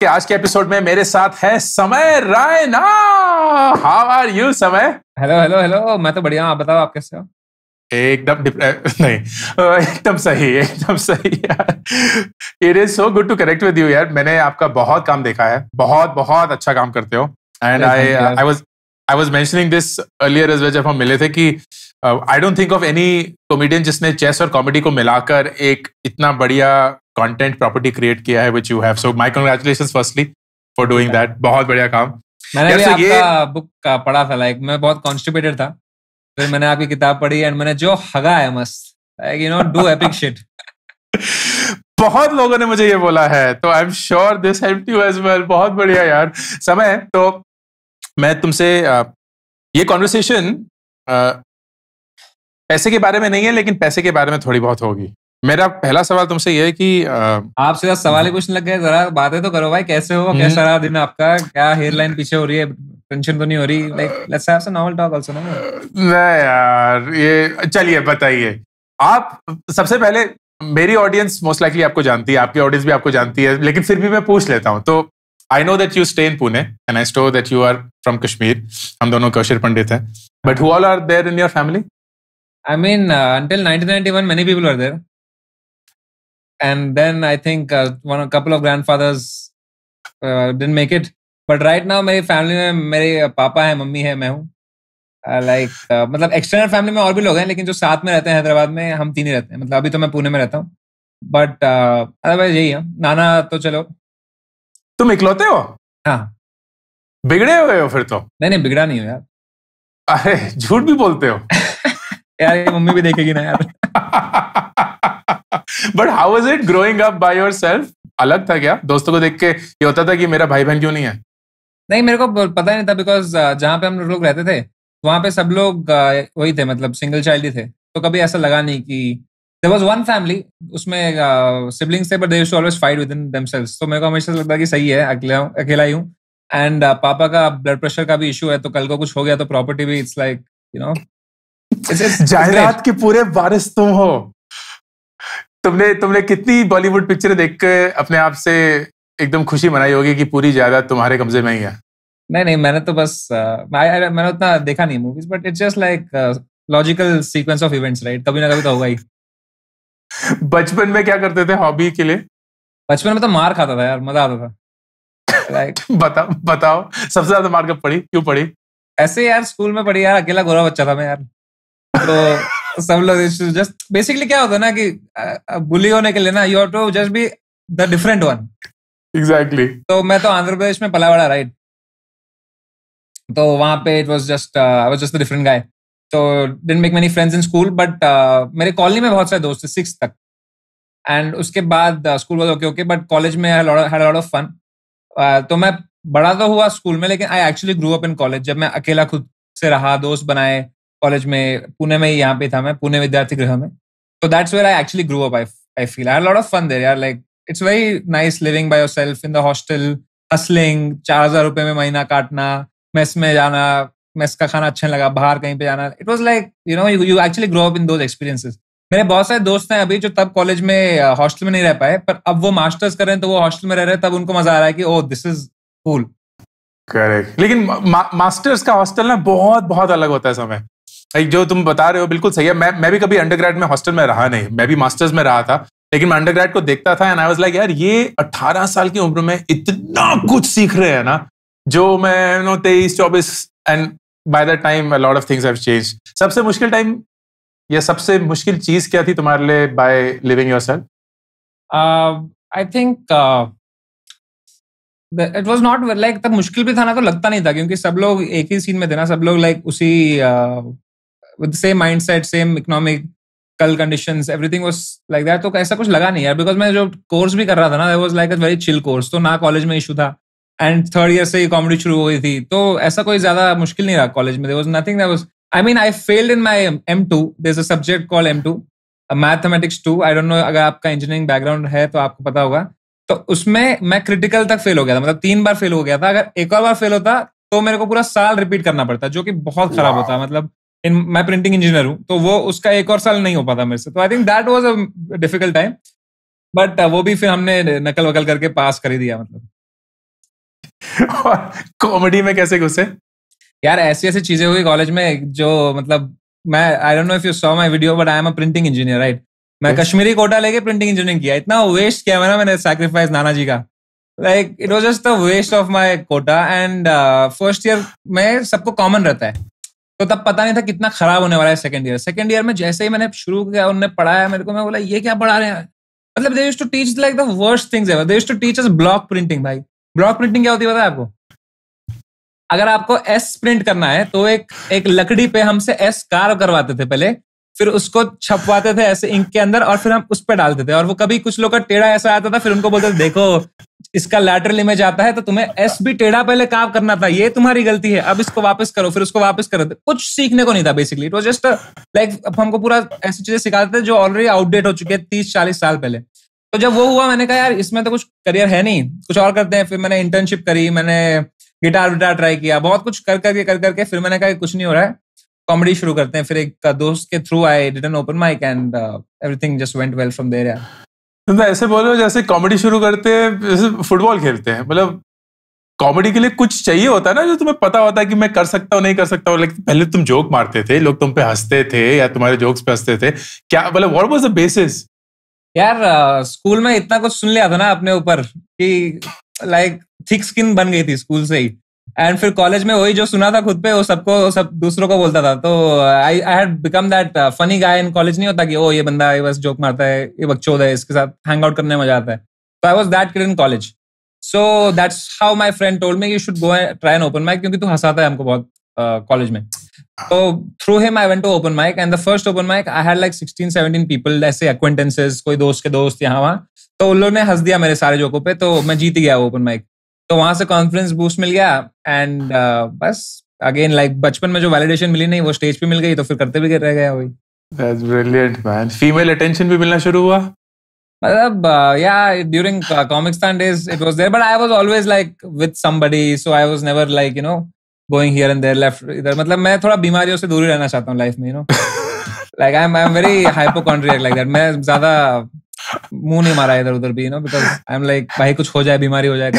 कि आज के एपिसोड में मेरे साथ है Samay Raina. How are you Samay? Hello hello hello मैं तो बढ़िया आप बताओ आप कैसे हो? एकदम नहीं। एकदम सही एकदम सही यार। It is so good to connect with you यार। मैंने आपका बहुत काम देखा है। बहुत बहुत अच्छा काम करते हो। And I. I was I was mentioning this earlier as well जब हम मिले थे कि I don't think of any comedian जिसने चेस और कॉमेडी को मिलाकर एक इतना बढ़िया कंटेंट प्रॉपर्टी क्रिएट किया है which you have so my congratulations firstly for doing that बहुत बढ़िया काम. मैंने भी so ये- आपका बुक का पढ़ा था लाइक मैं बहुत कॉन्स्टिपेटेड था. फिर मैंने आपकी किताब पढ़ी एंड मैंने जो हगा है मस्त. Like you know do epic shit बहुत लोगों ने मुझे ये बोला है तो I am sure this help you as well बहुत बढ़िया यार. समय तो मैं तुमसे ये कॉन्वर्सेशन पैसे के बारे में नहीं है लेकिन पैसे के बारे में थोड़ी बहुत होगी. मेरा पहला सवाल तुमसे ये है कि अ, आप सवाल ही पूछने लग गए जरा बातें तो करो भाई कैसे हो? हम्म। कैसा रहा दिन आपका? क्या हेयर लाइन पीछे हो रही है? टेंशन तो नहीं हो रही? Like let's have some normal talk also ना नहीं यार ये चलिए बताइए। आप सबसे पहले मेरी ऑडियंस मोस्ट लाइकली आपको जानती है आपकी ऑडियंस भी आपको जानती है लेकिन फिर भी मैं पूछ लेता हूँ। तो I know that you stay in Pune and I stow that you are from Kashmir हम दोनों कौशल पंडित हैं। But who all are there in your family mean, uh, until 1991, many people were there, and then I think uh, one a couple of grandfathers uh, didn't make it. But right now, मेरी family में मेरे पापा है मम्मी है मैं हूँ। Like मतलब एक्सटर्नल फैमिली में और भी लोग हैं लेकिन जो साथ में रहते हैं हैदराबाद में हम तीन ही रहते हैं। मतलब अभी तो मैं पुणे में रहता हूँ। बट अदरवाइज़ यही है। नाना तो चलो। तुम इकलौते हो? हाँ। बिगड़े हुए हो फिर तो? नहीं नहीं बिगड़ा नहीं हो यार। अरे झूठ भी बोलते हो? यार मम्मी भी देखेगी ना यार। But how was it growing up by yourself अलग था क्या? दोस्तों को देख के ये होता था कि मेरा भाई बहन क्यों नहीं है? नहीं मेरे को पता ही नहीं था बिकॉज़ जहाँ पे हम लोग रहते थे वहाँ पे सब लोग uh, वही थे मतलब सिंगल चाइल्ड ही थे। तो कभी ऐसा लगा नहीं कि देर वॉज़ वन फैमिली उसमें सिबलिंग्स थे but they always fight within themselves तो मेरे को हमेशा लगता कि सही है अकेला अकेला ही हूँ। एंड पापा का ब्लड प्रेशर का भी इशू है तो कल को कुछ हो गया तो प्रॉपर्टी भी इट्स लाइक यू नो जायदाद के पूरे वारिस तुम हो। तुमने तुमने कितनी बॉलीवुड पिक्चर देख के अपने आप से एकदम खुशी मनाई होगी कि पूरी जायदाद तुम्हारे कब्जे में ही है? नहीं नहीं मैंने तो बस I- मैंने उतना देखा नहीं movies but it's just like logical sequence of events right कभी ना कभी तो होगा ही। बचपन में क्या करते थे हॉबी के लिए? बचपन में तो मार खाता था यार मज़ा आता था। लाइक बताओ बताओ सबसे ज़्यादा मार कब पड़ी? क्यों पड़ी? ऐसे यार स्कूल में पढ़ी यार अकेला गोरा बच्चा था मैं यार। तो सब लोग जस्ट बेसिकली क्या होता है ना कि बुली होने के लिए ना you have to just be the different one exactly तो मैं तो आंध्र प्रदेश में पला बड़ा राइट तो वहाँ पे it was just I was just the different guy तो didn't make many friends in school but मेरे कॉलोनी में बहुत सारे दोस्त थे सिक्स तक. एंड उसके बाद school was okay okay but college में हैड लॉट ऑफ़ फन तो मैं बड़ा तो हुआ स्कूल में लेकिन I actually grew up in college जब मैं अकेला खुद से रहा दोस्त बनाए कॉलेज में पुणे में ही यहाँ पे था मैं पुणे विद्यार्थी गृह में। तो that's where I actually grew up I I feel I lot of fun there यार like it's very nice living by yourself in the hostel hustling चार हज़ार रुपए में महीना काटना मेस में जाना मेस का खाना अच्छा लगा बाहर कहीं पे जाना। It was like you know you actually grow up in those experiences मेरे बहुत सारे दोस्त हैं अभी जो तब कॉलेज में हॉस्टल में नहीं रह पाए पर अब वो मास्टर्स कर रहे हैं तो वो हॉस्टल में रह रहे हैं तब उनको मज़ा आ रहा है कि oh this is cool correct लेकिन मा, मास्टर्स का हॉस्टल ना बहुत बहुत अलग होता है समय। Like, जो तुम बता रहे हो बिल्कुल सही है। मैं मैं भी कभी अंडरग्रेड में हॉस्टल में रहा नहीं। मैं भी मास्टर्स में रहा था, लेकिन मैं अंडरग्रेड को देखता था एंड आई वाज लाइक यार, ये 18 साल की उम्र में इतना कुछ सीख रहे हैं ना, जो मैं तेईस, चौबीस and by the time lot of things have change सबसे मुश्किल टाइम या सबसे मुश्किल चीज़ क्या थी तुम्हारे लिए by living yourself I think it was not like तब मुश्किल भी था ना तो लगता नहीं था, क्योंकि सब लोग एक ही सीन में थे ना, सब लोग लाइक उसी with same mindset same economical condition everything was like that तो ऐसा कुछ लगा नहीं यार बिकॉज़ मैं जो कोर्स भी कर रहा था ना was like a very chill course तो ना कॉलेज में इशू था. एंड थर्ड ईयर से ही कॉमेडी शुरू हो गई थी. तो ऐसा कोई ज़्यादा मुश्किल नहीं रहा कॉलेज में. Was nothing that was I mean I failed in my M2 there is a subject called M2 mathematics two I don't know अगर आपका इंजीनियरिंग बैकग्राउंड है तो आपको पता होगा. तो उसमें मैं क्रिटिकल तक फेल हो गया था. मतलब तीन बार फेल हो गया था. अगर एक और बार फेल होता तो मेरे को पूरा साल रिपीट करना पड़ता, जो कि बहुत खराब होता. मतलब इन मैं प्रिंटिंग इंजीनियर हूँ तो वो उसका एक और साल नहीं हो पाता मेरे से। तो I think that was a difficult time but वो भी फिर हमने नकल वकल करके पास कर ही दिया मतलब। और कॉमेडी में कैसे घुसे? यार ऐसी ऐसी चीज़ें हुई कॉलेज में जो मतलब मैं I don't know if you saw my video but I am a printing engineer right मैं कश्मीरी कोटा लेके प्रिंटिंग इंजीनियरिंग किया। इतना वेस्ट किया मैंने मैंने सैक्रिफाइस नाना जी का। Like it was just the waste of my quota and first year में सबको कॉमन रहता है। तो तब पता नहीं था कितना खराब होने वाला है सेकंड ईयर सेकंड ईयर में जैसे ही मैंने शुरू किया उन्होंने पढ़ाया, मेरे को, मैं बोला, ये क्या पढ़ा रहे हैं? मतलब they to teach like the worst things ever they to teach us block printing भाई। ब्लॉक प्रिंटिंग क्या होती है है आपको? अगर आपको एस प्रिंट करना है तो एक एक लकड़ी पे हमसे एस कार करवाते थे पहले, फिर उसको छपवाते थे ऐसे इंक के अंदर और फिर हम उस पर डालते थे। और वो कभी कुछ लोग का टेढ़ा ऐसा आता था, फिर उनको बोलते थे, देखो इसका लैटरल इमेज आता है तो तुम्हें एस भी टेढ़ा पहले काम करना था, ये तुम्हारी गलती है। अब इसको वापस करो, फिर उसको वापस करो। कुछ सीखने को नहीं था basically it was just like हमको पूरा ऐसी चीज़ें सिखाते थे जो ऑलरेडी आउटडेट हो चुके हैं तीस, चालीस साल पहले। तो जब वो हुआ, मैंने कहा, यार, इसमें तो कुछ करियर है नहीं। कुछ और करते हैं। फिर मैंने इंटर्नशिप करी, मैंने गिटार विटार ट्राई किया, बहुत कुछ कर करके कर करके फिर मैंने कहा, कुछ नहीं हो रहा है। कॉमेडी शुरू करते हैं। फिर एक दोस्त के through I did an open mic and everything just went well from there तुम तो ऐसे बोलो जैसे कॉमेडी शुरू करते हैं, जैसे फुटबॉल खेलते हैं। मतलब कॉमेडी के लिए कुछ चाहिए होता है ना, जो तुम्हें पता होता है कि मैं कर सकता हूँ, नहीं कर सकता हूँ? लेकिन पहले तुम जोक मारते थे, लोग तुम पे हँसते थे या तुम्हारे जोक्स पे हँसते थे। क्या मतलब व्हाट वाज द बेसिस यार स्कूल में इतना कुछ सुन लिया था ना अपने ऊपर कि लाइक थिक स्किन बन गई थी स्कूल से ही। एंड फिर कॉलेज में वही जो सुना था खुद पे, वो सबको, सब दूसरों को बोलता था। तो I I had become that funny guy in college नहीं होता कि, ओ, ये बंदा ये बस जोक मारता है, ये बकचोद है, इसके साथ हैंग आउट करने में मज़ा आता है। तो I was that kid in college so that's how my friend told me you should go try an open mic क्योंकि तू हंसाता है हमको बहुत कॉलेज में। तो through him I went to open mic and the first open mic I had like 16 17 people ऐसे acquaintances कोई दोस्त के दोस्त यहाँ वहाँ। तो उन लोगों ने हंस दिया मेरे सारे जोकों पे तो मैं जीत गया ओपन माइक तो वहाँ से कॉन्फिडेंस बूस्ट मिल गया एंड uh, बस अगेन लाइक like, बचपन में जो वैलिडेशन मिली नहीं वो स्टेज पे मिल गई तो फिर करते भी रह गया वही। That's brilliant man female attention भी मिलना शुरू हुआ? मतलब या during Comicstaan days it was there but I was always like with somebody so I was never like you know going here and there left इधर। मतलब मैं थोड़ा बीमारियों से दूर ही रहना चाहता हूँ लाइफ में you know like I am I am very hypochondriac like that मैं ज़्यादा मुँह नहीं मारा इधर उधर भी you know because I am like भाई कुछ हो जाए बीमारी हो जाए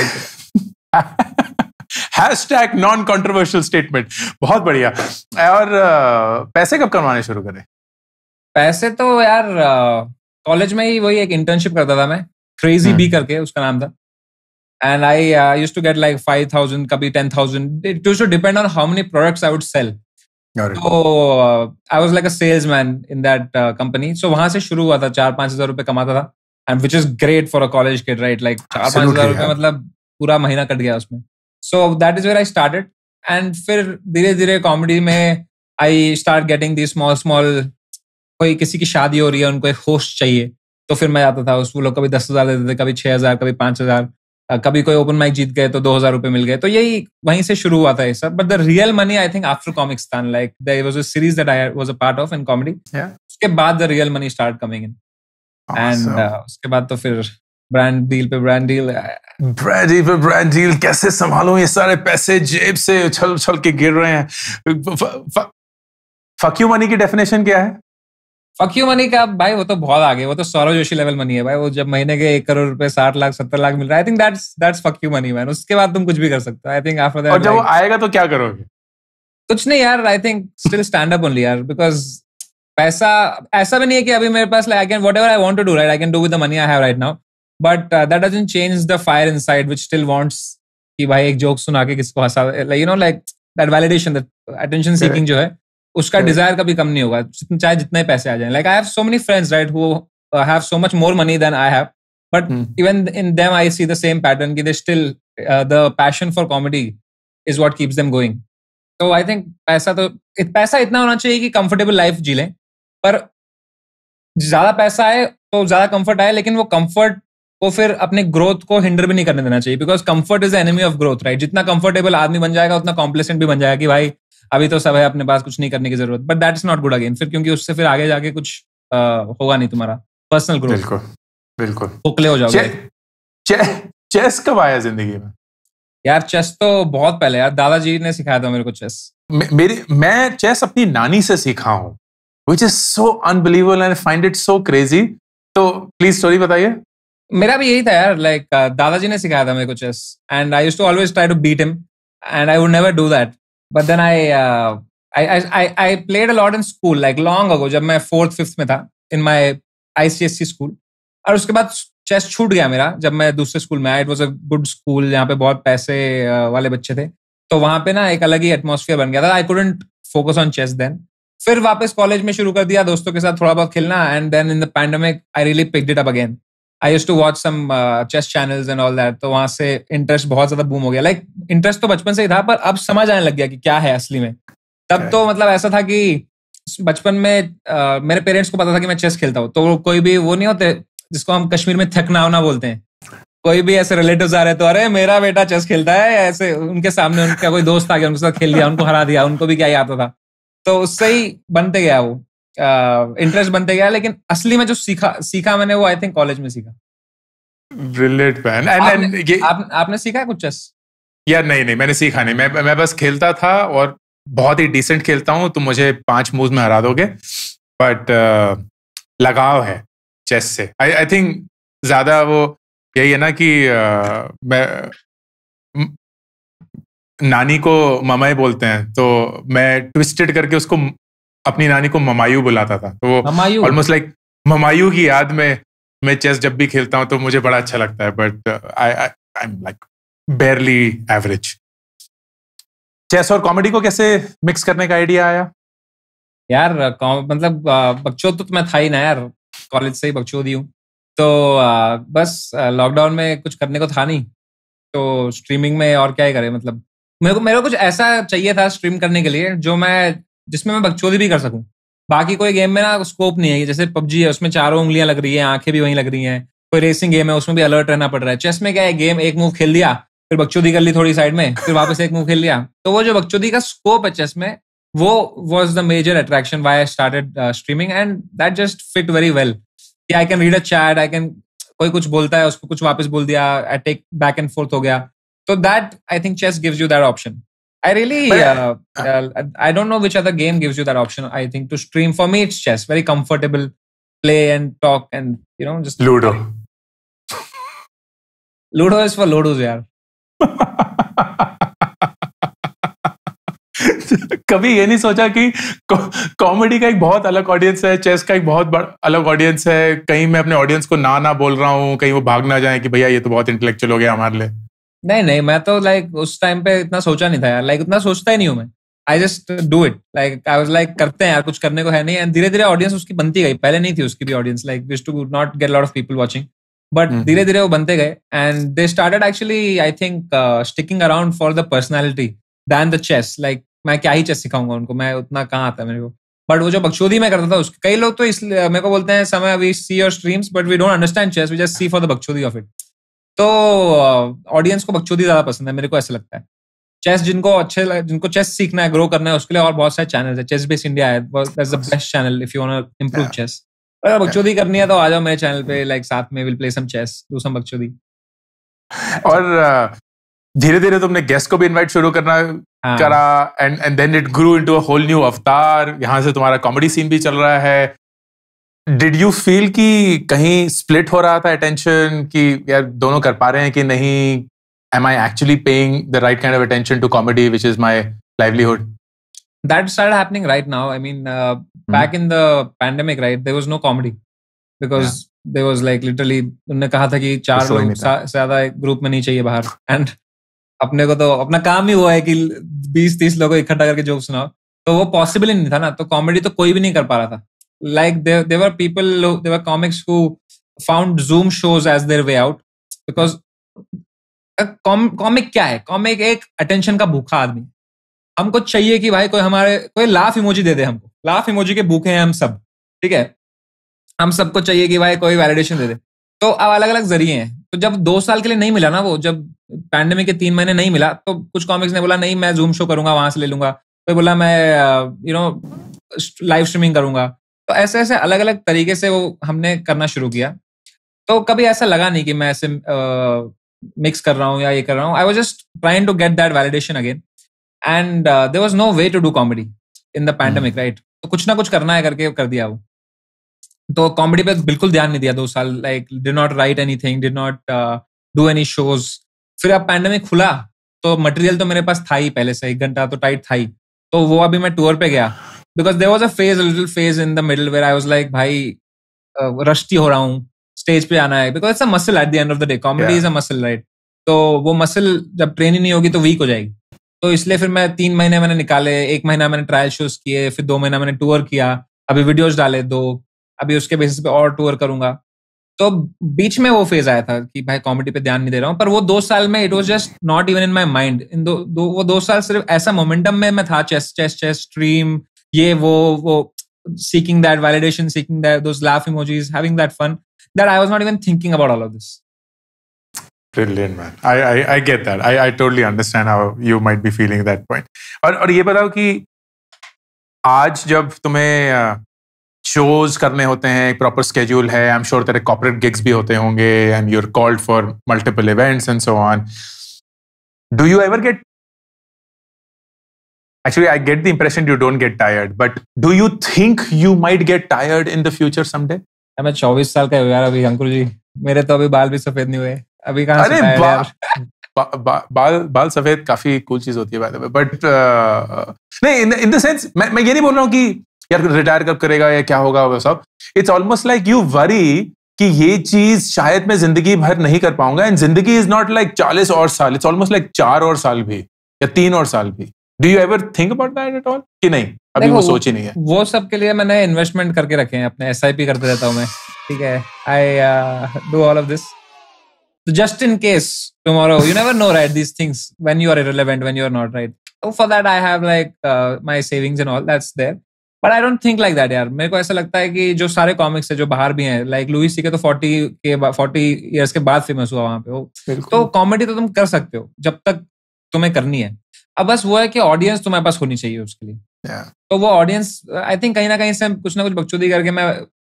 हैशटैग नॉन कंट्रोवर्शियल स्टेटमेंट बहुत बढ़िया। और पैसे कब कमाने शुरू करें? पैसे तो यार कॉलेज में ही वही एक इंटर्नशिप करता था मैं क्रेजी बी करके उसका नाम था। And I use to get like five thousand कभी ten thousand to depend on how many products I would sell तो I was like a salesman in that company so वहाँ से शुरू हुआ था चार पाँच हज़ार रुपए कमाता था। And which is great for a college kid right like चार पाँच हज़ार रुपए मतलब पूरा महीना कट गया उसमें। So that is where I started and फिर धीरे धीरे कॉमेडी में I start getting the small small कोई किसी की शादी हो रही है उनको एक होस्ट चाहिए तो फिर मैं जाता था उस वो लोग कभी दस हज़ार देते थे कभी छह हज़ार कभी पाँच हज़ार कभी कोई ओपन माइक जीत गए तो दो हज़ार रुपए मिल गए तो यही वहीं से शुरू हुआ था ये सब। But the real money I think after Comicstaan like there was a series that I was a part of in comedy उसके बाद the real money start coming in and उसके बाद तो फिर ब्रांड डील पे ब्रांड डील ब्रांड डील पे brand deal कैसे संभालूं ये सारे पैसे जेब से उछल उछल के गिर रहे हैं? फक यू मनी की डेफिनेशन क्या है? फक यू मनी का भाई वो तो बहुत आगे वो तो सौरव जोशी लेवल मनी है भाई वो जब महीने के एक करोड़ रुपए साठ लाख सत्तर लाख मिल रहा है I think that's that's fuck you money man उसके बाद तुम कुछ भी कर सकते हो आई थिंक आफ्टर दैट और जब वो आएगा तो क्या करोगे? कुछ नहीं यार I think still stand up only यार बिकॉज़ पैसा ऐसा भी नहीं है कि अभी मेरे पास I can whatever I want to do right I can do with the money I have right now but that doesn't change the fire inside which still wants कि भाई एक जोक सुना के किसको हंसा like you know like that validation that attention seeking जो है उसका desire कभी कम नहीं होगा। चाहे जितने पैसे आ जाए। Like I have so many friends right who have so much more money than I have but even in them I see the same pattern कि they still the passion for comedy is what keeps them going तो I think पैसा तो पैसा इतना होना चाहिए कि comfortable life जी लें पर ज़्यादा पैसा आए तो ज़्यादा कंफर्ट आए लेकिन वो कंफर्ट को फिर अपने ग्रोथ को हिंडर भी नहीं करने देना चाहिए because comfort is enemy of growth right जितना कंफर्टेबल आदमी बन जाएगा उतना कॉम्प्लेसेंट भी बन जाएगा कि भाई अभी तो सब है अपने पास कुछ नहीं करने की ज़रूरत। But that is not good again फिर क्योंकि उससे फिर आगे जाके कुछ होगा नहीं तुम्हारा। पर्सनल ग्रोथ बिल्कुल बिल्कुल। खोखले हो जाओगे। चेस कब आया ज़िंदगी में? यार चेस तो बहुत पहले यार दादाजी ने सिखाया था मेरे को चेस। मेरी मैं चेस अपनी नानी से सीखा हूँ which is so unbelievable and find it so crazy तो प्लीज़ स्टोरी बताइए। मेरा भी यही था यार लाइक like, दादाजी ने सिखाया था मेरे को chess and I used to always try to beat him and I would never do that but then I I I played a lot in school like long ago जब मैं fourth fifth में था in my ICSC school और उसके बाद chess छूट गया मेरा जब मैं दूसरे स्कूल में आया it was a good school जहाँ पे बहुत पैसे uh, वाले बच्चे थे। तो वहाँ पे ना एक अलग ही एटमोसफियर बन गया था I couldn't focus on chess then फिर वापस कॉलेज में शुरू कर दिया दोस्तों के साथ थोड़ा बहुत खेलना and then in the pandemic I really picked it up again I use to watch some chess channels and all that तो वहाँ से इंटरेस्ट बहुत ज़्यादा बूम हो गया। लाइक like, इंटरेस्ट तो बचपन से ही था पर अब समझ आने लग गया कि क्या है असली में। तब तो मतलब ऐसा था कि बचपन में uh, मेरे पेरेंट्स को पता था कि मैं चेस खेलता हूँ तो कोई भी वो नहीं होते जिसको हम कश्मीर में थकना होना बोलते हैं। कोई भी ऐसे रिलेटिव आ रहे तो अरे मेरा बेटा चेस खेलता है। ऐसे उनके सामने उनका कोई दोस्त आ गया उनके साथ खेल लिया उनको हरा दिया उनको भी क्या याद आता था। तो उससे ही बनते गया वो। इंटरेस्ट बनते गया लेकिन असली में जो सीखा सीखा मैंने वो आई थिंक कॉलेज में सीखा। ब्रिलियंट मैन एंड ये आप, आपने सीखा कुछ चेस यार नहीं नहीं मैंने सीखा नहीं। मैं मैं बस खेलता था और बहुत ही डिसेंट खेलता हूँ तो मुझे पाँच मूव में हरा दोगे। बट uh, लगाव है चेस से। आई आई थिंक ज़्यादा वो यही है ना कि uh, मैं नानी को ममाई बोलते हैं तो मैं ट्विस्टेड करके उसको अपनी नानी को ममायू बुलाता था। तो वो ऑलमोस्ट लाइक ममायू की याद में मैं चेस जब भी खेलता हूँ तो मुझे बड़ा अच्छा लगता है but I I am like barely average chess और कॉमेडी को कैसे मिक्स करने का आइडिया आया? यार मतलब बकचोद तो मैं था ही ना यार कॉलेज से ही बकचोद ही हूँ। तो बस लॉकडाउन में कुछ करने को था नहीं। तो स्ट्रीमिंग में और क्या ही करे मतलब मेरे को मेरे को कुछ ऐसा चाहिए था स्ट्रीम करने के लिए जो मैं जिसमें मैं बकचोदी भी कर सकूँ। बाकी कोई गेम में ना स्कोप नहीं है। जैसे पबजी है, उसमें चारों उंगलियाँ लग रही है, आँखें भी वहीं लग रही हैं। कोई रेसिंग गेम है, उसमें भी अलर्ट रहना पड़ रहा है। चेस में क्या है गेम एक मूव खेल दिया फिर बकचोदी कर ली थोड़ी साइड में, फिर वापस एक मूव खेल लिया। तो वो जो बकचोदी का स्कोप है चेस में, वो was the major attraction why I started streaming and that just fit very well कि I can read a chat I can कोई कुछ बोलता है, उसको कुछ वापस बोल दिया I take back and forth हो गया। तो that I think chess gives you that option I really, uh, uh, I don't know which other game gives you that option. I think to stream for me, it's chess. Very comfortable, play and talk, and you know, just Ludo. Ludo is for Ludos, यार. कभी ये नहीं सोचा कि comedy का एक बहुत अलग ऑडियंस है चेस का एक बहुत अलग ऑडियंस है कहीं मैं अपने ऑडियंस को ना ना बोल रहा हूँ कहीं वो भाग ना जाए कि भैया ये तो बहुत इंटेलेक्चुअल हो गया हमारे लिए नहीं नहीं मैं तो लाइक उस टाइम पे इतना सोचा नहीं था यार। लाइक उतना सोचता ही नहीं हूँ मैं। I just do it like I was like करते हैं यार कुछ करने को है नहीं। एंड धीरे धीरे ऑडियंस उसकी बनती गई। पहले नहीं थी उसकी भी audience like wish to not get lot of people watching but धीरे धीरे वो बनते गए। And they started actually I think sticking around for the personality than the chess like मैं क्या ही चेस सिखाऊँगा उनको? मैं उतना कहाँ आता मेरे को? बट वो जो बक्चोदी में करता था उसके कई लोग तो इसलिए मेरे को बोलते हैं समय we see your streams but we don't understand chess we just see for the बक्चोदी of it तो ऑडियंस को बकचोदी ज़्यादा पसंद है मेरे को ऐसा लगता है। चेस जिनको अच्छे जिनको चेस सीखना है ग्रो करना है उसके लिए और बहुत सारे चैनल है। चेस बेस इंडिया है that's the best channel if you want improve chess अगर बकचोदी करनी है तो आ जाओ मेरे चैनल पे लाइक साथ में will play some chess do some बकचोदी। और धीरे धीरे तुमने गेस्ट को भी इनवाइट शुरू करना हाँ. करा and and then it grew into a whole new avatar यहाँ से तुम्हारा कॉमेडी सीन भी चल रहा है। डिड यू फील कि कहीं स्प्लिट हो रहा था अटेंशन कि यार दोनों कर पा रहे हैं कि नहीं? Am I actually paying the right kind of attention to comedy which is my livelihood that started happening right now. I mean, uh, mm-hmm. back in the pandemic, right, there was no comedy. Because yeah. there was like literally उन्होंने कहा था कि चार लोग ज़्यादा group में नहीं चाहिए बाहर। एंड अपने को तो अपना काम ही हुआ है कि बीस तीस लोगों को इकट्ठा करके जोक सुनाओ। तो वो पॉसिबल ही नहीं था ना। तो कॉमेडी तो कोई भी नहीं कर पा रहा था। Like there, there were people there were comics who found zoom shows as their way out. Because comic क्या है? कॉमिक एक अटेंशन का भूखा आदमी हमको चाहिए कि भाई कोई हमारे कोई लाफ इमोजी दे दे हमको। लाफ इमोजी के भूखे हैं हम सब ठीक है? हम सबको चाहिए कि भाई कोई वैलिडेशन दे दे। तो अब अलग अलग ज़रिए हैं। तो जब दो साल के लिए नहीं मिला ना वो जब पैंडेमिक के तीन महीने नहीं मिला तो कुछ कॉमिक्स ने बोला नहीं मैं जूम शो करूँगा वहाँ से ले लूँगा। कोई बोला मैं यू नो लाइव स्ट्रीमिंग करूँगा। तो ऐसे ऐसे अलग अलग तरीके से वो हमने करना शुरू किया। तो कभी ऐसा लगा नहीं कि मैं ऐसे मिक्स कर रहा हूँ या ये कर रहा हूँ। I was just trying to get that validation again and there was no way to do comedy in the pandemic right तो कुछ ना कुछ करना है करके कर दिया वो। तो कॉमेडी पे बिल्कुल ध्यान नहीं दिया दो साल like did not right anything did not do any shows फिर अब पैंडमिक खुला तो मटेरियल तो मेरे पास था ही पहले से एक घंटा तो टाइट था ही। तो वो अभी मैं टूर पे गया। Because there was a phase little phase in the middle where I was like भाई रस्टी हो रहा हूँ स्टेज पे आना है. Because it's a muscle at the end of the day comedy is a muscle right तो वो muscle जब ट्रेनिंग नहीं होगी तो वीक हो जाएगी। तो इसलिए फिर मैं तीन महीने मैंने निकाले एक महीना मैंने ट्रायल शोज़ किए फिर दो महीना मैंने टूर किया। अभी वीडियोज़ डाले दो अभी उसके बेसिस पे और टूर करूँगा। तो बीच में वो फ़ेज़ आया था कि भाई कॉमेडी पे ध्यान नहीं दे रहा हूँ। पर वो दो साल में it was just not even in my mind इन दो, दो वो दो साल सिर्फ़ ऐसा मोमेंटम में मैं था चेस चेस चेस स्ट्रीम ये वो वो seeking that validation seeking that those laugh emojis having that fun that I was not even thinking about all of this brilliant, man. I i i get that. I i totally understand how you might be feeling at that point. aur aur ye batao ki aaj jab shows करने होते हैं, एक proper schedule है I am sure तेरे corporate gigs भी होते होंगे and you are called for multiple events and so on do you ever get actually i get the impression you don't get tired but do you think you might get tired in the future someday? मैं 24 साल का यार अभी अंकुर जी। मेरे तो अभी बाल भी सफ़ेद नहीं हुए। अभी कहाँ अरे बा, बा, बा, बाल बाल सफ़ेद काफ़ी कूल चीज़ होती है बट नहीं इन इन द सेंस मैं मैं ये नहीं बोल रहा हूँ कि यार रिटायर कब करेगा या क्या होगा वो सब। It's almost like you worry कि ये चीज़ शायद मैं ज़िंदगी भर नहीं कर पाऊँगा एंड ज़िंदगी इज़ नॉट लाइक चालीस और साल इट्स ऑलमोस्ट लाइक चार और साल भी या तीन और साल भी। Do you ever think about that at all कि नहीं अभी वो सोच ही नहीं है। वो सब के लिए मैंने इन्वेस्टमेंट करके रखे हैं अपने एस करते रहता हूँ मैं। ठीक है? I do all of this just in case tomorrow you never know right these things when you are irrelevant when you are not right. So for that i have like uh, my savings and all that's there. But I don't think like that यार। मेरे को ऐसा लगता है कि जो सारे comics है जो बाहर भी हैं लाइक लुई सी के तो फोर्टी के फोर्टी ईयर्स के बाद फ़ेमस हुआ वहाँ पे वो। तो कॉमेडी तो तुम कर सकते हो जब तक तुम्हें करनी है। अब बस वो है कि ऑडियंस तुम्हारे पास होनी चाहिए उसके लिए। Yeah. तो वो ऑडियंस आई थिंक कहीं ना कहीं से कुछ ना कुछ बकचोदी करके मैं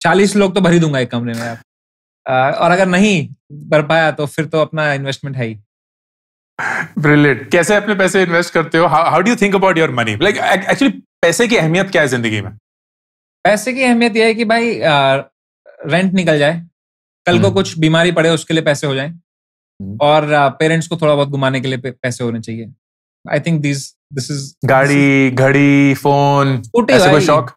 चालीस लोग तो भर ही दूँगा एक कमरे में यार। और अगर नहीं भर पाया तो फिर तो अपना इन्वेस्टमेंट है ही। ब्रिलियंट कैसे अपने पैसे इन्वेस्ट करते हो? How do you think about your money like actually पैसे की अहमियत क्या है ज़िंदगी में? पैसे की अहमियत यह है कि भाई रेंट निकल जाए। कल को कुछ बीमारी पड़े उसके लिए पैसे हो जाए। और पेरेंट्स को थोड़ा बहुत घुमाने के लिए पैसे होने चाहिए। I think this this is गाड़ी घड़ी फ़ोन ऐसे कोई शौक?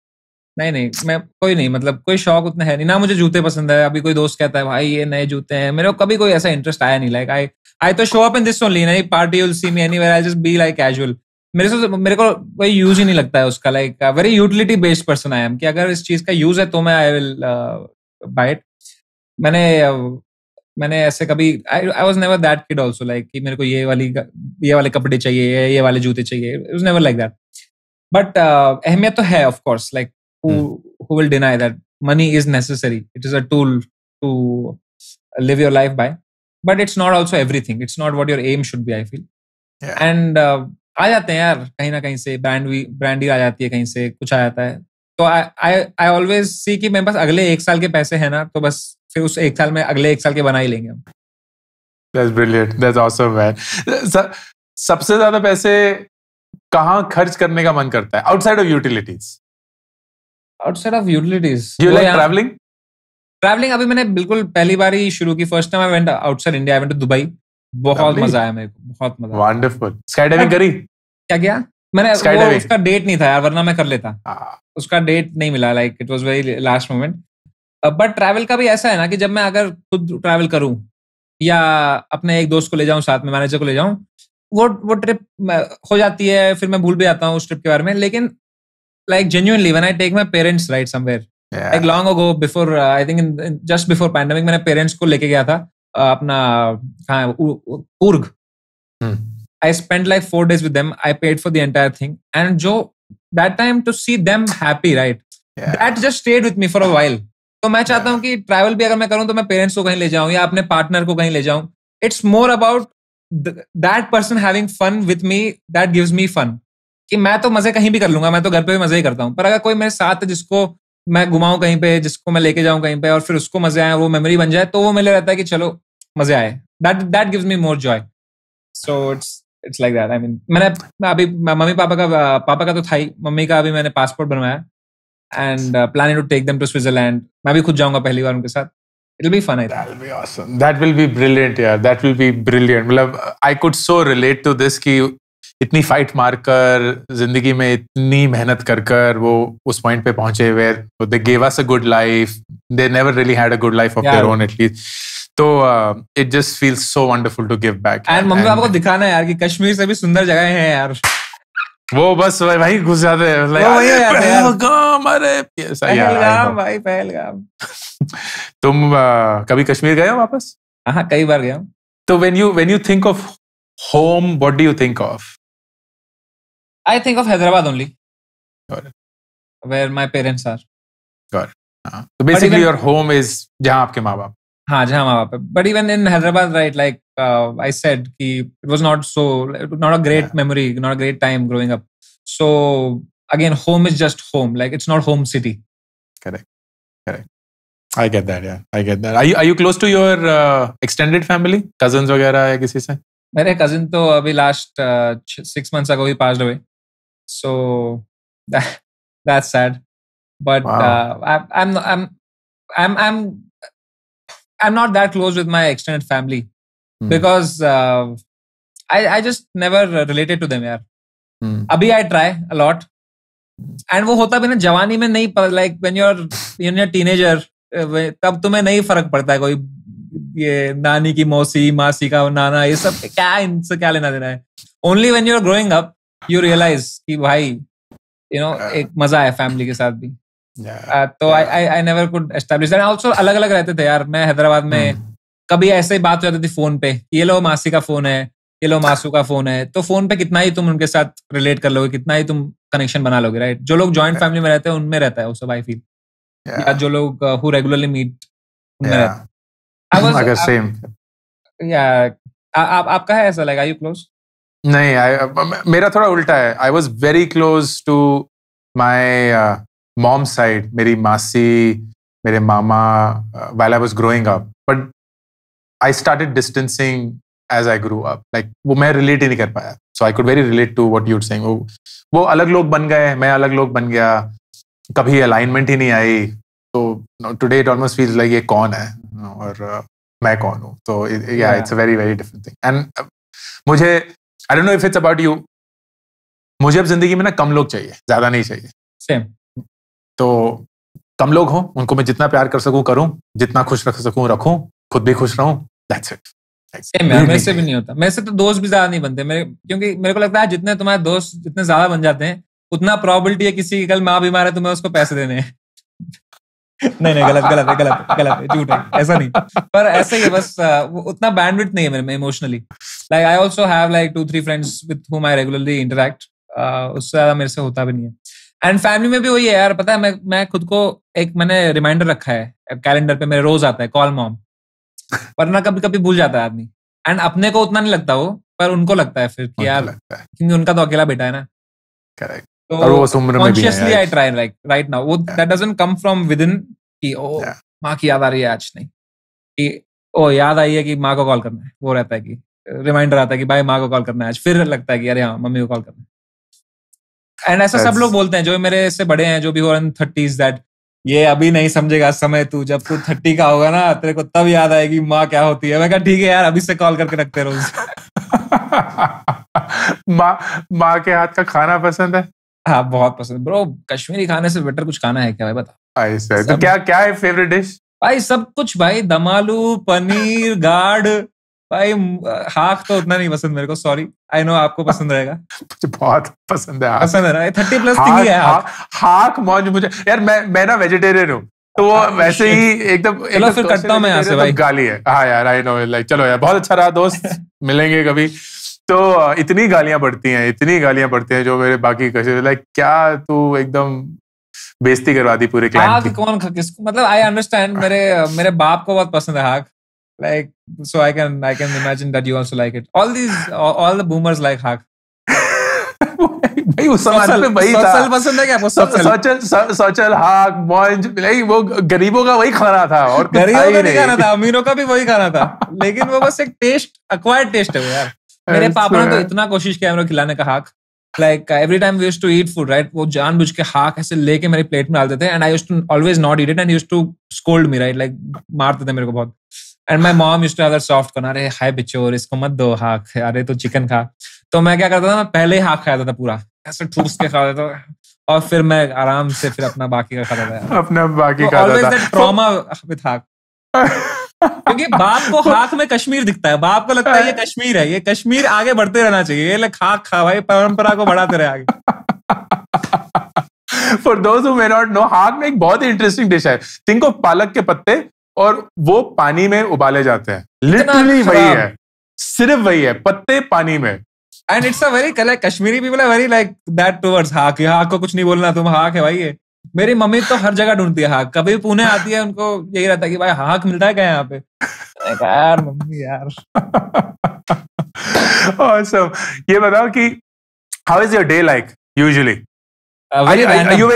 नहीं नहीं मैं कोई नहीं मतलब कोई शौक उतना है नहीं। ना मुझे जूते पसंद है अभी कोई दोस्त कहता है भाई ये नए जूते हैं। मेरे को कभी कोई ऐसा इंटरेस्ट आया नहीं लाइक आई आई तो show up in this only नहीं party will see me anywhere I just be like casual मेरे से मेरे को कोई यूज़ ही नहीं लगता है उसका like very utility based person I am कि अगर इस चीज़ का यूज़ है तो मैं आई विल बाय इट मैंने uh, मैंने ऐसे कभी I was never that kid also like कि मेरे को ये वाली ये वाले कपड़े चाहिए ये वाले जूते चाहिए it was never like that but अहमियत तो है of course like who who will deny that money is necessary it is a tool to live your life by but it's not also everything it's not what your aim should be I feel and आ जाते हैं यार कहीं ना कहीं से brand भी brandy आ जाती है कहीं से कुछ आ जाता है। तो आई आई ऑलवेज सी कि मेरे पास अगले एक साल के पैसे हैं ना तो बस फिर उस एक साल में अगले एक साल के बना ही लेंगे हम। That's brilliant. That's awesome, man. सबसे ज़्यादा पैसे कहाँ खर्च करने का मन करता है? Outside of utilities outside of utilities you like travelling travelling अभी मैंने बिल्कुल पहली बार ही शुरू की। First time I went outside India I went to Dubai बहुत मज़ा आया मेरे को बहुत मज़ा वंडरफुल स्काई डाइविंग करी? क्या किया? मैंने वो उसका डेट नहीं था यार वरना मैं कर लेता। Ah. उसका डेट नहीं मिला like it was very last moment but travel का भी ऐसा है ना कि जब मैं अगर खुद ट्रैवल करूँ या अपने एक दोस्त को ले जाऊँ साथ में मैनेजर को ले जाऊँ वो वो ट्रिप हो जाती है फिर मैं भूल भी जाता हूँ उस ट्रिप के बारे में। लेकिन like genuinely when I take my parents right somewhere like long ago before I think just before pandemic मैंने पेरेंट्स को लेके गया था अपना कहा Coorg. I spend like four days with them I paid for the entire thing and जो that time to see them happy right that just stayed with me for a while तो मैं चाहता हूँ कि ट्रैवल भी अगर मैं करूँ तो मैं पेरेंट्स को कहीं ले जाऊँ या अपने पार्टनर को कहीं ले जाऊँ। It's more about that person having fun with me that gives me fun कि मैं तो मज़े कहीं भी कर लूँगा, मैं तो घर पे भी मज़े ही करता हूँ। पर अगर कोई मेरे साथ है जिसको मैं घुमाऊं कहीं पे, जिसको मैं लेके जाऊँ कहीं पे और फिर उसको मज़े आए, वो मेमोरी बन जाए तो वो मेरे रहता है कि चलो, मज़े आए। That that gives me more joy so it's it's like that I mean मैंने अभी मम्मी पापा का पापा का तो था ही। मम्मी का अभी मैंने पासपोर्ट बनवाया। And planning to take them to Switzerland मैं भी खुद जाऊँगा पहली बार उनके साथ will be fun I That'll be awesome. That will be brilliant, yeah. That will be brilliant. मतलब I could so relate to this कि इतनी फाइट मारकर ज़िंदगी में इतनी मेहनत कर कर वो उस पॉइंट पे पहुँचे हुए they gave us a good life they never really had a good life of. Their own at least तो it just feels so wonderful to give back and mummy पापा को दिखाना है यार कि कश्मीर से भी सुंदर जगह है यार वो बस वही वही घुस जाते हैं हो हैं। पहलगाम अरे पहलगाम भाई पहलगाम। तुम कभी कश्मीर गए हो वापस? हाँ कई बार गया हूँ। तो when you when you think of home what do you think of? I think of Hyderabad only. Where my parents are हाँ, तो बेसिकली योर होम इज़ जहाँ आपके माँ बाप हाँ जहाँ माँ बाप है but even in Hyderabad right like I said कि it was not so not a great Yeah. Memory not a great time growing up so again home is just home like it's not home city I get that, yeah. I get that. Are you are you close to your uh, extended family, cousins वगैरह या किसी से? मेरे cousin तो अभी last six months ago he pass away so that's sad but Wow. I'm I'm I'm I'm I'm not that close with my extended family Hmm. because uh, I I just never related to them यार Hmm. अभी I try a lot and वो होता भी ना जवानी में नहीं like when you are in your teenager तब तुम्हें नहीं फ़र्क पड़ता है कोई ये नानी की मौसी मासी का नाना ये सब क्या इनसे क्या लेना देना है only when you are growing up you realise कि भाई यू नो Yeah. एक मज़ा है फैमिली के साथ भी Yeah. तो I I I never could establish that also अलग अलग रहते थे यार मैं हैदराबाद में Hmm. कभी ऐसे ही बात हो जाती थी फ़ोन पे ये लो मासी का फ़ोन है ये लो मासू का फ़ोन है तो फ़ोन पे कितना ही तुम उनके साथ रिलेट कर लोगे कितना ही तुम कनेक्शन बना लोगे राइट जो लोग जॉइंट फैमिली में रहते हैं उनमें रहता है वो सब आई फील या जो लोग हु रेगुलरली मीट उनमें रहता है। I- same. आप आपका है ऐसा आर यू क्लोज नहीं I, मेरा थोड़ा उल्टा है। I was very close to my mom side मेरी मासी मेरे मामा while I was growing up but I started distancing as I grow up like वो मैं रिलेट ही नहीं कर पाया. So I could very relate to what you're saying वो वो अलग लोग बन गए मैं अलग लोग बन गया. कभी अलाइनमेंट ही नहीं आई. तो today it almost feels like ये कौन है? और uh, मैं कौन हूँ? तो या it's a very very different thing and मुझे I don't know if it's about you मुझे अब ज़िंदगी में ना कम लोग चाहिए ज़्यादा नहीं चाहिए. सेम तो कम लोग हों उनको मैं जितना प्यार कर सकूँ करूँ जितना खुश रख सकूँ रखूँ खुद भी खुश रहूँ दैट्स इट सेम यार मेरे से भी नहीं होता। मेरे से तो दोस्त भी ज़्यादा नहीं बनते। मेरे क्योंकि मेरे को लगता है जितने तुम्हारे दोस्त जितने ज़्यादा बन जाते हैं उतना प्रॉबिलिटी है किसी की कल माँ बीमार है तुम्हें उसको पैसे देने हैं। नहीं नहीं गलत गलत है गलत गलत है झूठ है ऐसा नहीं। पर ऐसे ही है बस वो उतना बैंडविड्थ नहीं है मेरे में emotionally like I also have like two three friends with whom I regularly interact उससे ज़्यादा मेरे से होता भी नहीं है। एंड फैमिली में भी वही है यार पता है मैं मैं खुद को एक मैंने रिमाइंडर रखा है कैलेंडर पे मेरे रोज आता है कॉल मॉम वरना कभी कभी भूल जाता है आदमी। एंड अपने को उतना नहीं लगता वो पर उनको लगता है फिर कि यार क्योंकि उनका तो अकेला बेटा है ना। करेक्ट तो और वो उस उम्र में भी है I try like right now वो that doesn't come from within कि ओ. माँ की याद आ रही है आज नहीं। कि ओ याद आई है कि माँ को कॉल करना है। वो रहता है कि रिमाइंडर आता है कि भाई माँ को कॉल करना है आज। फिर लगता है कि अरे हाँ मम्मी को कॉल करना है। एंड ऐसा सब लोग बोलते हैं जो मेरे से बड़े हैं जो भी हो थर्टीज दैट ये अभी नहीं समझेगा समय तू जब तू थर्टी का होगा ना तेरे को तब याद आएगी माँ क्या होती है? मैं कहा ठीक है यार अभी से कॉल करके रखते रोज माँ माँ के हाथ का खाना पसंद है? हाँ बहुत पसंद ब्रो कश्मीरी खाने से बेटर कुछ खाना है क्या भाई बता तो क्या क्या है फेवरेट डिश भाई सब कुछ भाई दमालू पनीर गार्ड भाई हाक तो उतना नहीं पसंद मेरे को सॉरी आई नो आपको पसंद रहेगा। मुझे बहुत पसंद है हाक। पसंद है ना? थर्टी प्लस थिंग है हाक हाक- मौज मुझे। यार मैं मैं ना वेजिटेरियन हूँ तो वो वैसे ही एकदम चलो फिर कटता हूँ मैं यहाँ से भाई। गाली है। हाँ यार आई नो लाइक चलो यार बहुत अच्छा रहा दोस्त। मिलेंगे कभी। तो इतनी गालियाँ पड़ती हैं इतनी गालियाँ पड़ती हैं जो मेरे बाकी कशे लाइक क्या तू एकदम बेइज्जती करवा दी पूरे क्लाइंट की? कौन किसको? मतलब आई अंडरस्टैंड मेरे मेरे बाप को बहुत पसंद है haak. Like so I can I can imagine that you also like it all these all the boomers like haak भाई उस समाज में वही था। सोशल पसंद है क्या? आपको सोशल। सोचल सो- हाक मौज लाइक वो गरीबों का वही खाना था और गरीबों का नहीं नहीं। खाना था अमीरों का भी वही खाना था। लेकिन वो बस एक टेस्ट अक्वायर्ड टेस्ट है वो यार। मेरे पापा ने तो इतना कोशिश किया मेरे खिलाने का हाक। Like every time we used to eat food right वो जानबूझ के हाक ऐसे लेके मेरी प्लेट में डालते थे I used to always not eat it and he used to scold me right like मारते थे मेरे को बहुत। Mom used to have that soft corner अरे हाय बिचोर इसको मत दो हाक अरे तो चिकन खा। तो मैं क्या करता था मैं पहले ही हाक खाता था पूरा। ऐसे ठूस के खाता था। और फिर मैं आराम से फिर अपना बाकी का खाता था। अपना बाकी always था। that trauma with हाक क्योंकि बाप को हाक में कश्मीर दिखता है। बाप को लगता है ये कश्मीर है। ये कश्मीर आगे बढ़ते रहना चाहिए। ये हाक खा भाई। परंपरा को बढ़ाते रहे आगे। For those who may not know haak में एक बहुत ही इंटरेस्टिंग डिश है। थिंक ऑफ़ पालक के पत्ते और वो पानी में उबाले जाते हैं। लिटरली वही है। सिर्फ़ वही है पत्ते पानी में। And it's a very like Kashmiri people are very like that towards haak ये हाक को कुछ नहीं बोलना तुम हाक है भाई ये। मेरी मम्मी तो हर जगह ढूंढती है हाक कभी पुणे आती है उनको यही रहता है कि भाई हाक मिलता है क्या यहाँ पे? यार मम्मी यार। Awesome. ये बताओ कि how is your day like usually Uh, very are you random.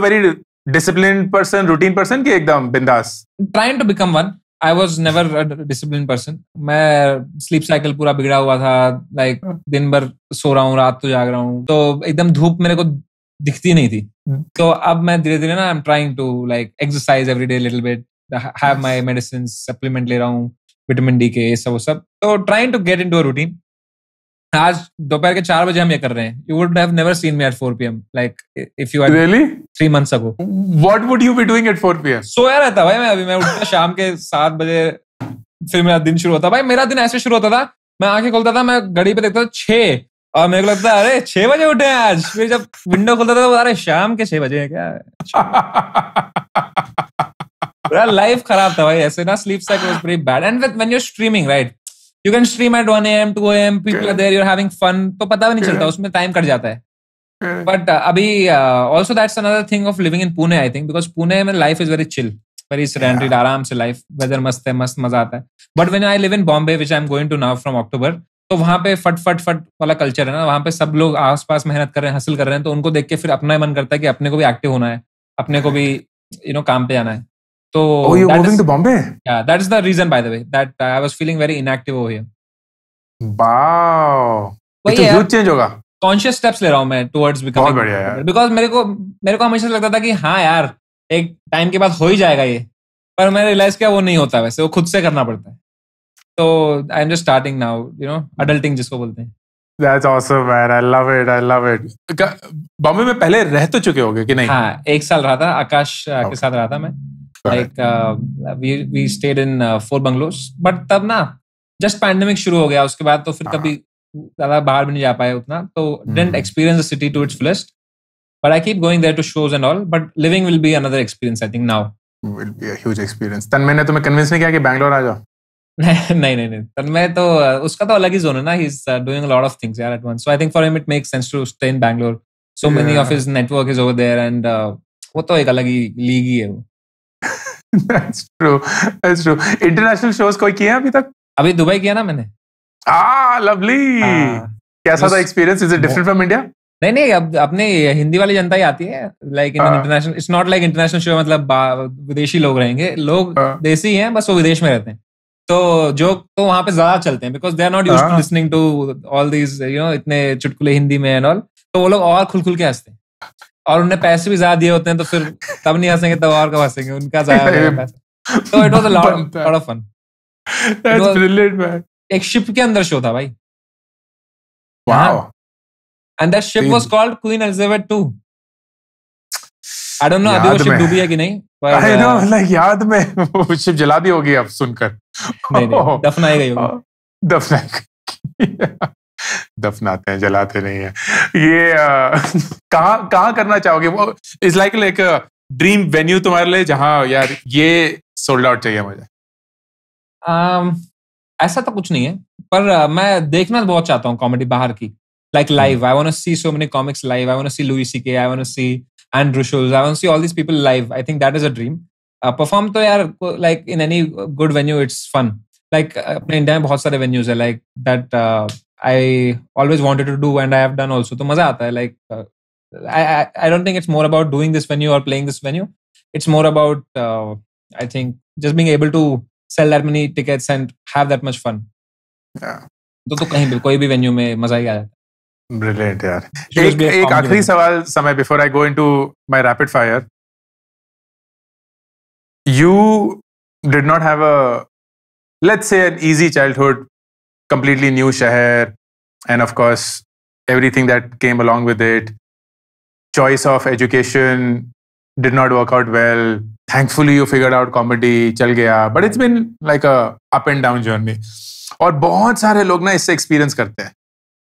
very disciplined person routine person कि एकदम बिंदास? Trying to become one. I was never a disciplined person. मैं स्लीप साइकिल पूरा बिगड़ा हुआ था लाइक दिन भर सो रहा हूँ रात तो जाग रहा हूँ। तो एकदम धूप मेरे को दिखती नहीं थी। हम्म। तो अब मैं धीरे धीरे ना I am trying to like exercise every day little bit have my medicine supplement ले रहा हूँ विटामिन डी के ये सब वो सब। तो trying to get into a routine आज दोपहर के चार बजे हम ये कर रहे हैं। You would have never seen me at 4 PM like if you really? 3 months ago what would you be doing at 4 p.m. सोया रहता भाई मैं अभी मैं उठता शाम के सात बजे फिर मेरा दिन शुरू होता। भाई मेरा दिन ऐसे शुरू होता था मैं आँखें खोलता था मैं घड़ी पे देखता था छह और मेरे को लगता है अरे छह बजे उठे हैं आज। फिर जब विंडो खोलता था तो अरे शाम के छह बजे हैं क्या? लाइफ खराब था भाई ऐसे ना sleep cycle was bad and when you are streaming right you can stream at 1 am 2 am people are there you're having fun. तो पता भी नहीं चलता उसमें टाइम कट जाता है। बट अभी also that's another thing of living in Pune I think because Pune में life is very chill very sedentary आराम से लाइफ वेदर मस्त है मस्त मज़ा आता है। But when I live in Bombay which I am going to now from October तो वहाँ पे फट फट फट वाला कल्चर है ना वहाँ पे सब लोग आस पास मेहनत कर रहे हैं हासिल कर रहे हैं तो उनको देख के फिर अपना ही मन करता है कि अपने को भी एक्टिव होना है अपने को भी यू नो काम पे आना है। तो oh, you're moving is- to Bombay? yeah, that is the reason by the way that I was feeling very inactive over here. Wow. ये वही तो है होगा कॉन्शियस स्टेप्स ले रहा हूँ मैं टुवर्ड्स बिकमिंग बिकॉज़ मेरे को मेरे को हमेशा लगता था कि हाँ यार एक टाइम के बाद हो ही जाएगा ये पर मैंने रियलाइज़ किया वो नहीं होता वैसे वो खुद से करना पड़ता है तो I am just starting now you know adulting जिसको बोलते हैं That's awesome, man. I love it. I love it. Bombay में पहले रह तो चुके होगे कि नहीं हाँ एक साल रहा था आकाश uh, के साथ रहा था मैं. Like we we stayed in four bungalows but तब ना जस्ट पैंडेमिक शुरू हो गया उसके बाद तो फिर हाँ। कभी ज़्यादा बाहर भी नहीं जा पाए उतना तो didn't. Experience the city to its fullest but I keep going there to shows and all but living will be another experience I think now Will be a huge experience. तन मैंने तुम्हें कन्विंस नहीं किया कि बैंगलोर आ जाओ नहीं नहीं नहीं मैं तो uh, उसका तो अलग ही जोन है ना ही is doing lot of things यार at once so I think for him it makes sense to stay in Bangalore so many. Of his network is over there and वो तो एक अलग ही लीग ही है वो That's true. That's true. International shows कोई किए हैं अभी तक अभी दुबई किया ना मैंने Ah, lovely. हाँ। कैसा था. Experience is it different from India नहीं नहीं अब अपने हिंदी वाली जनता ही आती है like. International it's not like international show मतलब विदेशी लोग रहेंगे लोग हाँ। देसी हैं बस वो विदेश में रहते हैं तो जो तो वहाँ पे ज़्यादा चलते हैं because they are not use to. Listening to all these you know इतने चुटकुले हिंदी में एंड ऑल तो वो लोग और खुल खुल के हँसते हैं और उन्हें पैसे भी ज़्यादा दिए होते हैं तो फिर तब नहीं हंसेंगे तब और कब हंसेंगे? उनका ज़्यादा हो तो it was a lot of fun was- brilliant, man. एक शिप के अंदर शो था भाई। Wow. And that ship was called Queen Elizabeth 2 I don't know अभी वो याद शिप में। डूबी है कि नहीं पर know, uh, like याद में। वो शिप जला दी होगी अब सुनकर। नहीं नहीं दफनाई गई होगी। दफना दफनाते हैं जलाते नहीं है। ये कहाँ कहाँ करना चाहोगे? वो is like like dream venue तुम्हारे लिए जहाँ यार ये सोल्ड आउट चाहिए मुझे। Um, ऐसा तो कुछ नहीं है पर uh, मैं देखना बहुत चाहता हूँ कॉमेडी बाहर की। Like live I want to see so many comics live I want to see Louis C K I want to see Andrew shows I want to see all these people live I think that is a dream perform तो यार like in any good venue it's fun like अपने India में बहुत सारे venues है like that I always wanted to do and I have done also तो मज़ा आता है like I don't think it's more about doing this venue और playing this venue it's more about uh, i think just being able to sell that many tickets and have that much fun Yeah. तो तो कहीं भी कोई भी venue में मज़ा ही आ जाता ब्रिलियंट यार एक एक आखिरी. सवाल समय before I go into my rapid fire you did not have a let's say an easy childhood completely new shahar and of course everything that came along with it choice of education did not work out well thankfully you figured out comedy chal gaya but it's been like a up and down journey और बहुत सारे लोग ना इससे experience करते हैं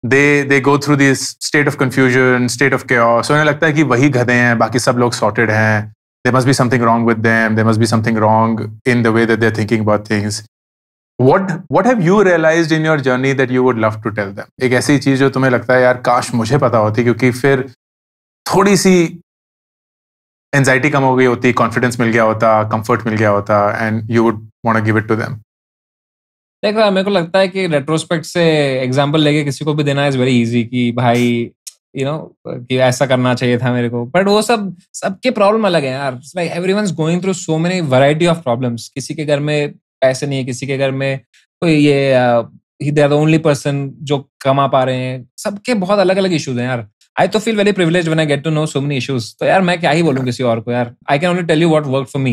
they they go through this state of confusion state of chaos उन्हें लगता है कि वही गधे हैं बाकी सब लोग सॉर्टेड हैं there must be something wrong with them there must be something wrong in the way that they're thinking about things what what have you realized in your journey that you would love to tell them? एक ऐसी चीज़ जो तुम्हें लगता है यार काश मुझे पता होती क्योंकि फिर थोड़ी सी एंजाइटी कम हो गई होती कॉन्फिडेंस मिल गया होता कंफर्ट मिल गया होता and you would want to give it to them देखो मेरे को लगता है कि रेट्रोस्पेक्ट से एग्जांपल लेके किसी को भी देना इज़ वेरी इजी कि भाई यू you नो know, कि ऐसा करना चाहिए था मेरे को। बट वो सब सबके प्रॉब्लम अलग है यार। Like everyone's going through so many variety of problems किसी के घर में पैसे नहीं है किसी के घर में कोई ये ही ओनली पर्सन जो कमा पा रहे हैं। सबके बहुत अलग अलग इशूज हैं यार। आई तो feel very privileged one I get to know so money issues तो यार मैं क्या ही बोलूँ हाँ। किसी और को यार। I can only tell you what work for me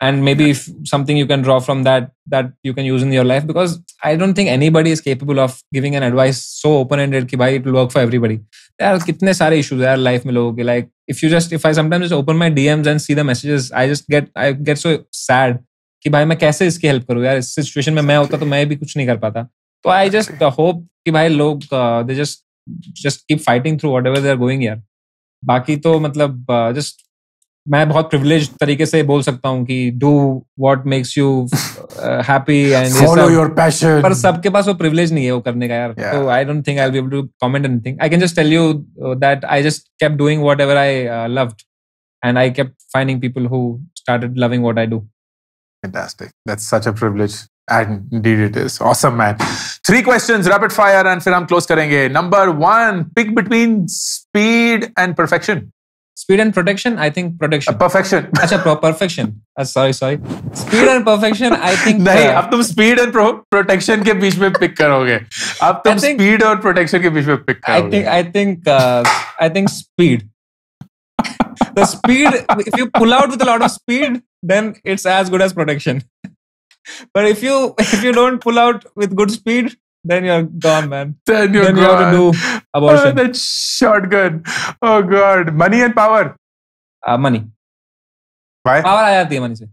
and maybe if something you can draw from that that you can use in your life because I don't think anybody is capable of giving an advice so open ended कि भाई it work for everybody यार कितने सारे issues है यार life में लोगों के। Like if you just if I sometimes open my DMs and see the messages I just get I get so sad कि भाई मैं कैसे इसकी हेल्प करूँ? यार इस सिचुएशन में मैं होता तो मैं भी कुछ नहीं कर पाता। तो आई जस्ट होप कि भाई लोग they just just keep fighting through whatever they are going यार। बाकी तो मतलब जस्ट uh, मैं बहुत प्रिविलेज तरीके से बोल सकता हूँ कि do what makes you happy and follow your passion पर सबके पास वो प्रिविलेज नहीं है वो करने का यार. तो I don't think I will be able to comment anything I can just tell you that I just doing whatever I uh, loved and I kept finding people who started loving what I do. Fantastic. That's such a privilege. And indeed it is. Awesome, man. Three questions, rapid fire, and फिर हम close करेंगे. Number one, pick between speed and perfection. Speed and protection, I think Uh, protection. perfection. अच्छा pro- perfection. Uh, sorry, sorry. Speed and perfection, I think. नहीं uh, अब तुम speed and protection के बीच में pick करोगे अब तुम I think- स्पीड और प्रोटेक्शन के बीच में पिक I करोगे think I think uh, I think speed. The speed, if you pull out with a lot of speed, then it's as good as protection. but if you if you don't pull out with good speed, then you're gone, man. then you're then gone. you have to do Oh, that shotgun. Oh god. Money and power. Uh, money. Why? Power आ जाती है money से.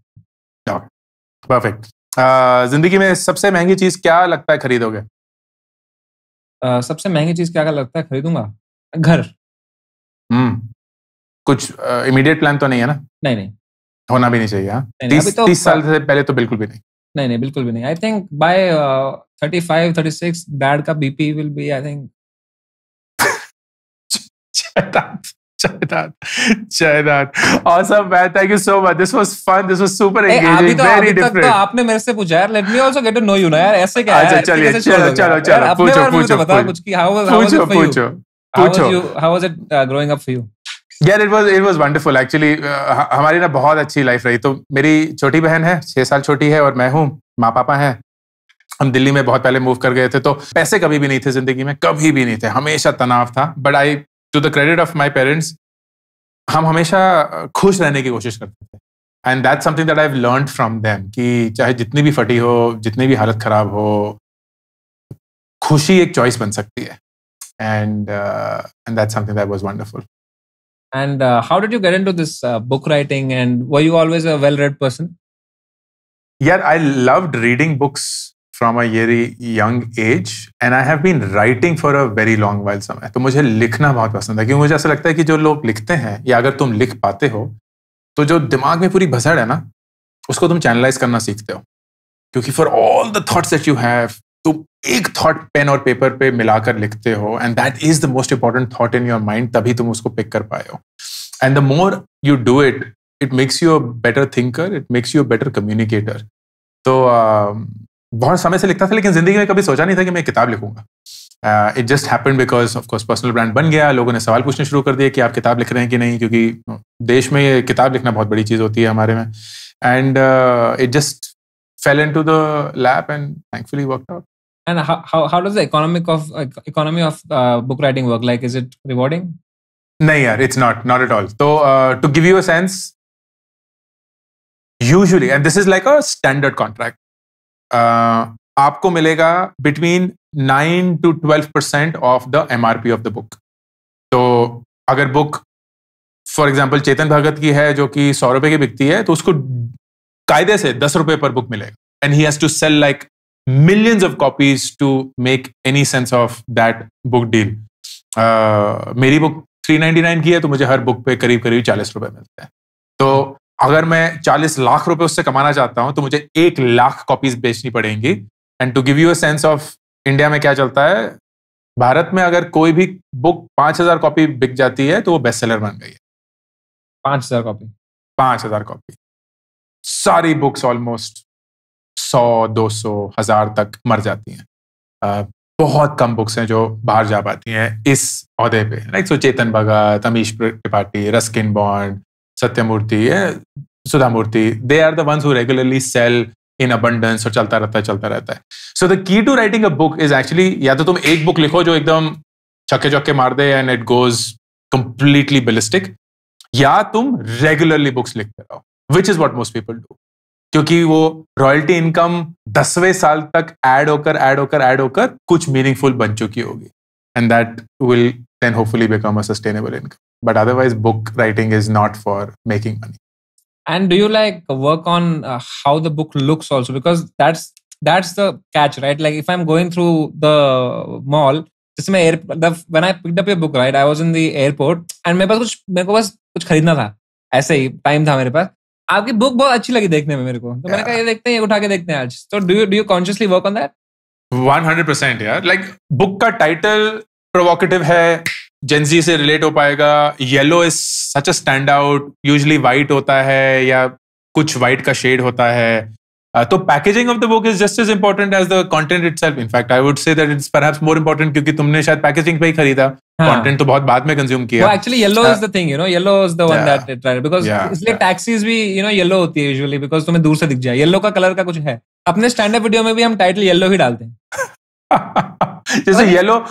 Perfect. Uh, ज़िंदगी में सबसे महँगी चीज़ क्या लगता है खरीदोगे Uh, सबसे महँगी चीज़ क्या क्या लगता है खरीदूँगा घर हम्म कुछ इमीडिएट प्लान तो नहीं है ना? नहीं नहीं। होना भी नहीं चाहिए हाँ। तीस तो- तीस साल से पहले तो बिल्कुल भी नहीं। नहीं नहीं बिल्कुल भी नहीं। I think by thirty five thirty six dad का BP will be I think Jaidat, Jaidat, Jaidat. Awesome, man. Thank you so much. This was fun. This was super अभी तो Very अभी तक तो आपने मेरे से पूछा यार let me also get know you ना यार ऐसे क्या अच्छा, चलिए, चलो, चलो, पूछो, पूछो, बता पूछो। कुछ कि पूछो पूछो how was it growing up for you यार it was it was wonderful actually हमारी ना बहुत अच्छी लाइफ रही। तो मेरी छोटी बहन है, छह साल छोटी है और मैं हूँ माँ पापा हैं। हम दिल्ली में बहुत पहले मूव कर गए थे तो पैसे कभी भी नहीं थे ज़िंदगी में, कभी भी नहीं थे। हमेशा तनाव था। But I to the credit of my parents हम हमेशा खुश रहने की कोशिश करते थे। And that something that I learn from them कि चाहे जितनी भी फटी हो, जितनी भी हालत खराब हो, खुशी एक चॉइस बन सकती है। And and that something that was wonderful And uh, how did you get into this uh, book writing? And were you always a well-read person? Yeah, I loved reading books from a very young age and I have been writing for a very long while समय तो मुझे लिखना बहुत पसंद है क्योंकि मुझे ऐसा लगता है कि जो लोग लिखते हैं या अगर तुम लिख पाते हो तो जो दिमाग में पूरी भसड़ है ना उसको तुम चैनलाइज करना सीखते हो क्योंकि for all the thoughts that you have तुम एक थॉट पेन और पेपर पे मिलाकर लिखते हो and that is the most important thought in your mind तभी तुम उसको पिक कर पाए हो। And the more you do it it makes you a better thinker it makes you a better communicator तो uh, बहुत समय से लिखता था लेकिन ज़िंदगी में कभी सोचा नहीं था कि मैं किताब लिखूँगा। It just happen because of course personal brand बन गया लोगों ने सवाल पूछने शुरू कर दिए कि आप किताब लिख रहे हैं कि नहीं क्योंकि देश में ये किताब लिखना बहुत बड़ी चीज़ होती है हमारे में। And it just fell into the lap and thankfully worked out And how, how, how does the economic of uh, economy of uh, book writing work? Like, is it rewarding? नहीं यार it's not not at all तो to give you a sense usually and this is like a standard contract आपको मिलेगा between nine to twelve percent of the MRP of the book तो अगर book for example Chetan Bhagat की है जो कि सौ रुपए की बिकती है तो उसको कायदे से दस रुपए पर बुक मिलेगा and he has to sell like millions of copies to make any sense of that book deal मेरी बुक 399 की है तो मुझे हर बुक पे करीब करीब चालीस रुपए मिलते हैं। तो अगर मैं चालीस लाख रुपए उससे कमाना चाहता हूँ तो मुझे एक लाख कॉपीज बेचनी पड़ेंगी। And to give you a sense of India में क्या चलता है भारत में अगर कोई भी बुक पाँच हज़ार कॉपी बिक जाती है तो वो बेस्ट सेलर बन गई है। पाँच हज़ार कॉपी पाँच हज़ार कॉपी सारी बुक्स ऑलमोस्ट सौ, दो सौ हज़ार तक मर जाती हैं। बहुत कम बुक्स हैं जो बाहर जा पाती हैं इस अहदे पे। Like so Chetan Bhagat, Amish Tripathi, Ruskin Bond, Satyamurthy Sudha Murthy they are the ones who regularly sell in abundance और चलता रहता है, चलता रहता है। So the key to writing a book is actually या तो तुम एक बुक लिखो जो एकदम छक्के चौके मार दे and it goes completely ballistic या तुम रेगुलरली बुक्स लिखते रहो which is what most people do क्योंकि वो रॉयल्टी इनकम दसवें साल तक ऐड होकर ऐड होकर ऐड होकर कुछ मीनिंगफुल बन चुकी होगी and that will then hopefully become a sustainable income but otherwise book writing is not for making money and do you like work on uh, how the book looks also because that's that's the catch right like if i'm going through the mall जैसे मैं air when I picked up your book right I was in the airport and मेरे पास कुछ मेरे को बस कुछ खरीदना था ऐसे ही टाइम था मेरे पास आपकी बुक बहुत अच्छी लगी देखने में मेरे को। तो मैंने कहा, ये देखते हैं, ये उठा के देखते हैं आज। तो do you do you consciously work on that 100% यार लाइक बुक का टाइटल प्रोवोकेटिव है जेंजी से रिलेट हो पाएगा। Yellow is such a stand out usually white होता है या कुछ वाइट का शेड होता है। तो packaging of the book is just is important as the content itself in fact I would say that it's perhaps more important क्योंकि तुमने शायद पैकेजिंग पे ही खरीदा। कंटेंट तो बहुत बाद में कंज्यूम किया। Uh, the thing you know yellow is the one yeah, that it tried because yeah, इसलिए टैक्सीज भी you know येलो होती है यूजुअली बिकॉज़ तुम्हें दूर से दिख जाए। येलो का कलर का कुछ है। अपने स्टैंड अप वीडियो में भी हम टाइटल येलो ही डालते हैं। जैसे येलो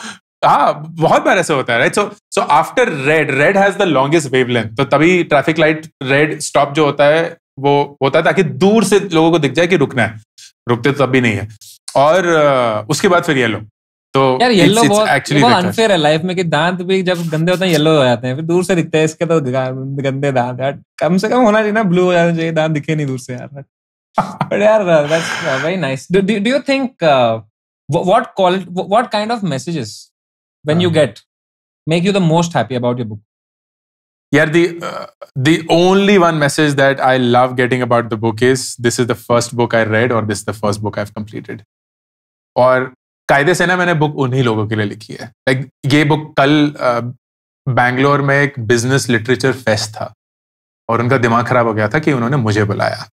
हाँ बहुत बार ऐसा होता है right so so after red red has the longest wavelength तो तभी ट्रैफ़िक लाइट रेड स्टॉप जो होता है वो होता है ताकि दूर से लोगों को दिख जाए कि रुकना है। रुकते तो तब भी नहीं है। और उसके बाद फिर येलो तो यार येलो बहुत अनफेयर है लाइफ में कि दांत भी जब गंदे होते हैं येलो हो जाते हैं। फिर दूर से दिखते हैं इसके तो गंदे दांत। यार कम से कम होना चाहिए ना ब्लू हो जाना चाहिए दांत दिखे नहीं दूर से यार। बट यार that's very nice do do you think what call what kind of messages when you get make you the most happy about your book? Yeah the uh, the only one message that i love getting about the book is this is the first book i read or this is the first book i've completed. और कायदे से ना मैंने book उन्हीं लोगों के लिए लिखी है। लाइक like, ये बुक कल बैंगलोर में एक बिज़नेस लिटरेचर फेस्ट था और उनका दिमाग खराब हो गया था कि उन्होंने मुझे बुलाया।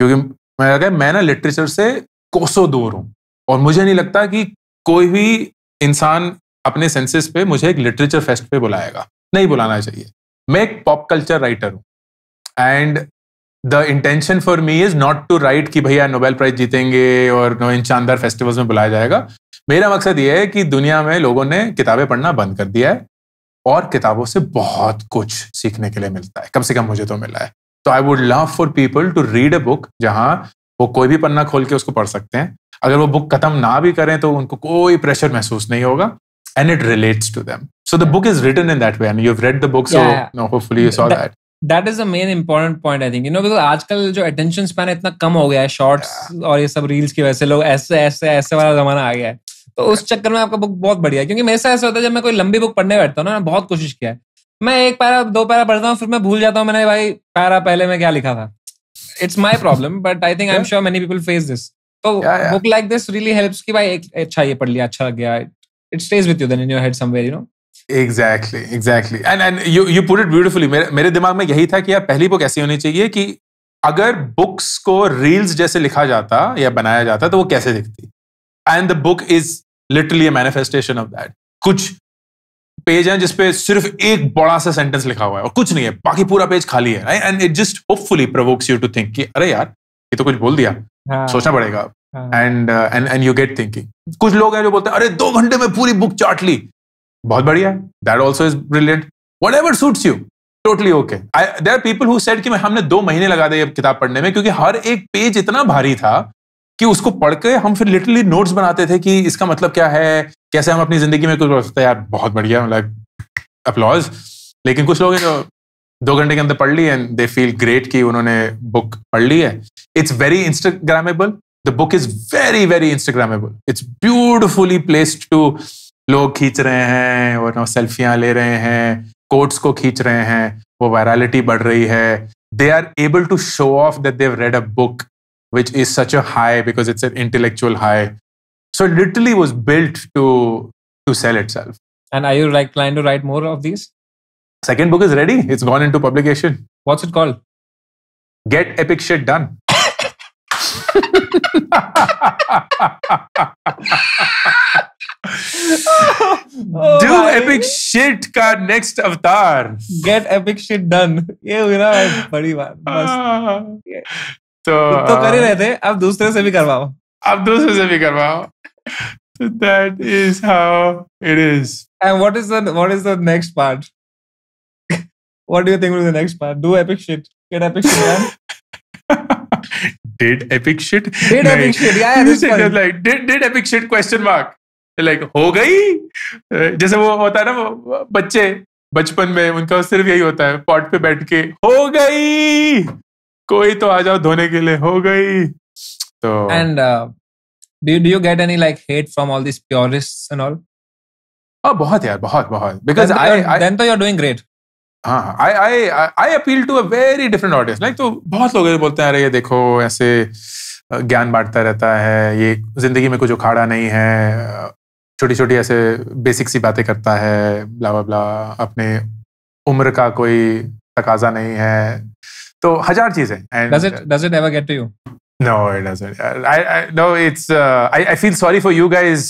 क्योंकि मैं लगा मैं ना लिटरेचर से कोसों दूर हूँ और मुझे नहीं लगता कि कोई भी इंसान अपने सेंसेस पे मुझे एक लिटरेचर फेस्ट पे बुलाएगा। नहीं बुलाना चाहिए। मैं एक पॉप कल्चर राइटर हूँ। And the intention for me is not to write कि भैया नोबेल प्राइज जीतेंगे और इन शानदार फेस्टिवल्स में बुलाया जाएगा। मेरा मकसद यह है कि दुनिया में लोगों ने किताबें पढ़ना बंद कर दिया है और किताबों से बहुत कुछ सीखने के लिए मिलता है। कम से कम मुझे तो मिला है। तो I would love for people to read a book जहाँ वो कोई भी पन्ना खोल के उसको पढ़ सकते हैं। अगर वो बुक खत्म ना भी करें तो उनको कोई प्रेशर महसूस नहीं होगा। And it relates to them. So the book is written in that way, I and you've read the book, so yeah. no, hopefully you saw that. that. That is the main important point I think you know because आजकल जो attention span इतना कम हो गया है shorts yeah. और ये सब reels की वजह से लोग ऐसे ऐसे ऐसे वाला जमाना आ गया है। तो उस चक्कर में आपका बुक बहुत बढ़िया है क्योंकि मेरे साथ ऐसा होता है जब मैं कोई लंबी बुक पढ़ने बैठता हूँ ना बहुत कोशिश किया है। मैं एक पैरा दो पैरा पढ़ता हूँ फिर मैं भूल जाता हूँ मैंने भाई पैरा पहले में क्या लिखा था? It's my problem but I think I am sure many people face this too book like this really helps कि भाई अच्छा ये पढ़ लिया अच्छा लग गया। It stays with you then in your head somewhere you know? Exactly exactly and and you you put it beautifully मेरे दिमाग में यही था कि यार पहली बुक ऐसी होनी चाहिए कि अगर बुक्स को रील्स जैसे लिखा जाता या बनाया जाता तो वो कैसे दिखती? And the book is literally a manifestation of that कुछ पेज हैं जिसपे सिर्फ़ एक बड़ा सा सेंटेंस लिखा हुआ है और कुछ नहीं है बाकी पूरा पेज खाली है and it just hopefully provokes you to think कि अरे यार ये तो कुछ बोल दिया। हाँ. सोचना पड़ेगा। And and and you get thinking कुछ लोग हैं जो बोलते हैं अरे दो घंटे में पूरी बुक चाट ली। बहुत बढ़िया। That also is brilliant whatever suits you totally okay there people who said कि मैं हमने दो महीने लगा दिए किताब पढ़ने में, क्योंकि हर एक पेज इतना भारी था कि उसको पढ़ के हम फिर लिटरली नोट्स बनाते थे कि इसका मतलब क्या है, कैसे हम अपनी ज़िंदगी में कुछ कर सकते हैं। यार, बहुत बढ़िया लाइक अपलॉज लेकिन कुछ लोग हैं जो दो घंटे के अंदर पढ़ ली एंड दे फील ग्रेट कि उन्होंने बुक पढ़ ली है। It's very instagrammable the book is very very instagrammable it's beautifully placed to लोग खींच रहे हैं और सेल्फियाँ ले रहे हैं कोट्स को खींच रहे हैं वो वायरलिटी बढ़ रही है they are able to show off that they've read a book which is such a high because it's an intellectual high so it literally was built to to sell itself And are you like planning to write more of these? second book is ready it's gone into publication What's it called? get epic shit done do epic shit का next अवतार get epic shit done ये ना बड़ी बात ah. तो, तो तो कर ही uh, रहे थे अब दूसरे से भी करवाओ। अब दूसरे से भी करवाओ। That is how it is and what is the what is the next part what do you think will the next part do epic shit get epic shit done Did epic shit? Did epic shit? Yeah, yeah. You said like did did epic shit question mark? Like हो गई? जैसे वो होता है ना वो बच्चे बचपन में उनका सिर्फ़ यही होता है पॉट पे बैठ के हो गई! कोई तो आ जाओ धोने के लिए हो गई! तो uh, do you, do you get any like hate from all these purists and हाँ बहुत यार बहुत बहुत। बिकॉज़ आई then तो you're doing great. हाँ I I I appeal to a very different audience like तो बहुत लोग बोलते हैं अरे ये देखो ऐसे ज्ञान बांटता रहता है ये ज़िंदगी में कुछ उखाड़ा नहीं है छोटी छोटी ऐसे बेसिक सी बातें करता है ब्ला ब्ला ब्ला अपने उम्र का कोई तकाजा नहीं है तो हज़ार चीज़ें and Does it does it ever get to you? No, it doesn't. I, I no, it's. Uh, I, I feel sorry for you guys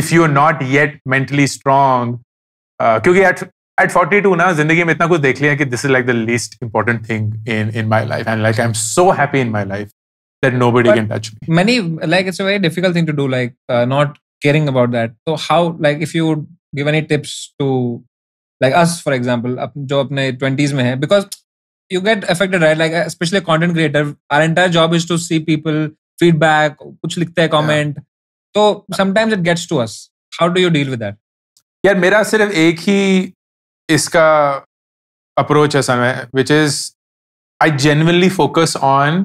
if you're not yet mentally strong. Uh, क्योंकि at at 42 ना ज़िंदगी में इतना कुछ देख लिया कि this is like the least important thing in in my life and like I'm so happy in my life that nobody But- can touch me. Many like it's a very difficult thing to do. Like uh, not caring about that. So how like if you would give any tips to like us for example जो अपने 20s में है because you get affected right like especially a content creator our entire job is to see people feedback कुछ लिखते हैं comment so sometimes it gets to us how do you deal with that यार मेरा सिर्फ़ एक ही इसका approach है समय which is I genuinely focus on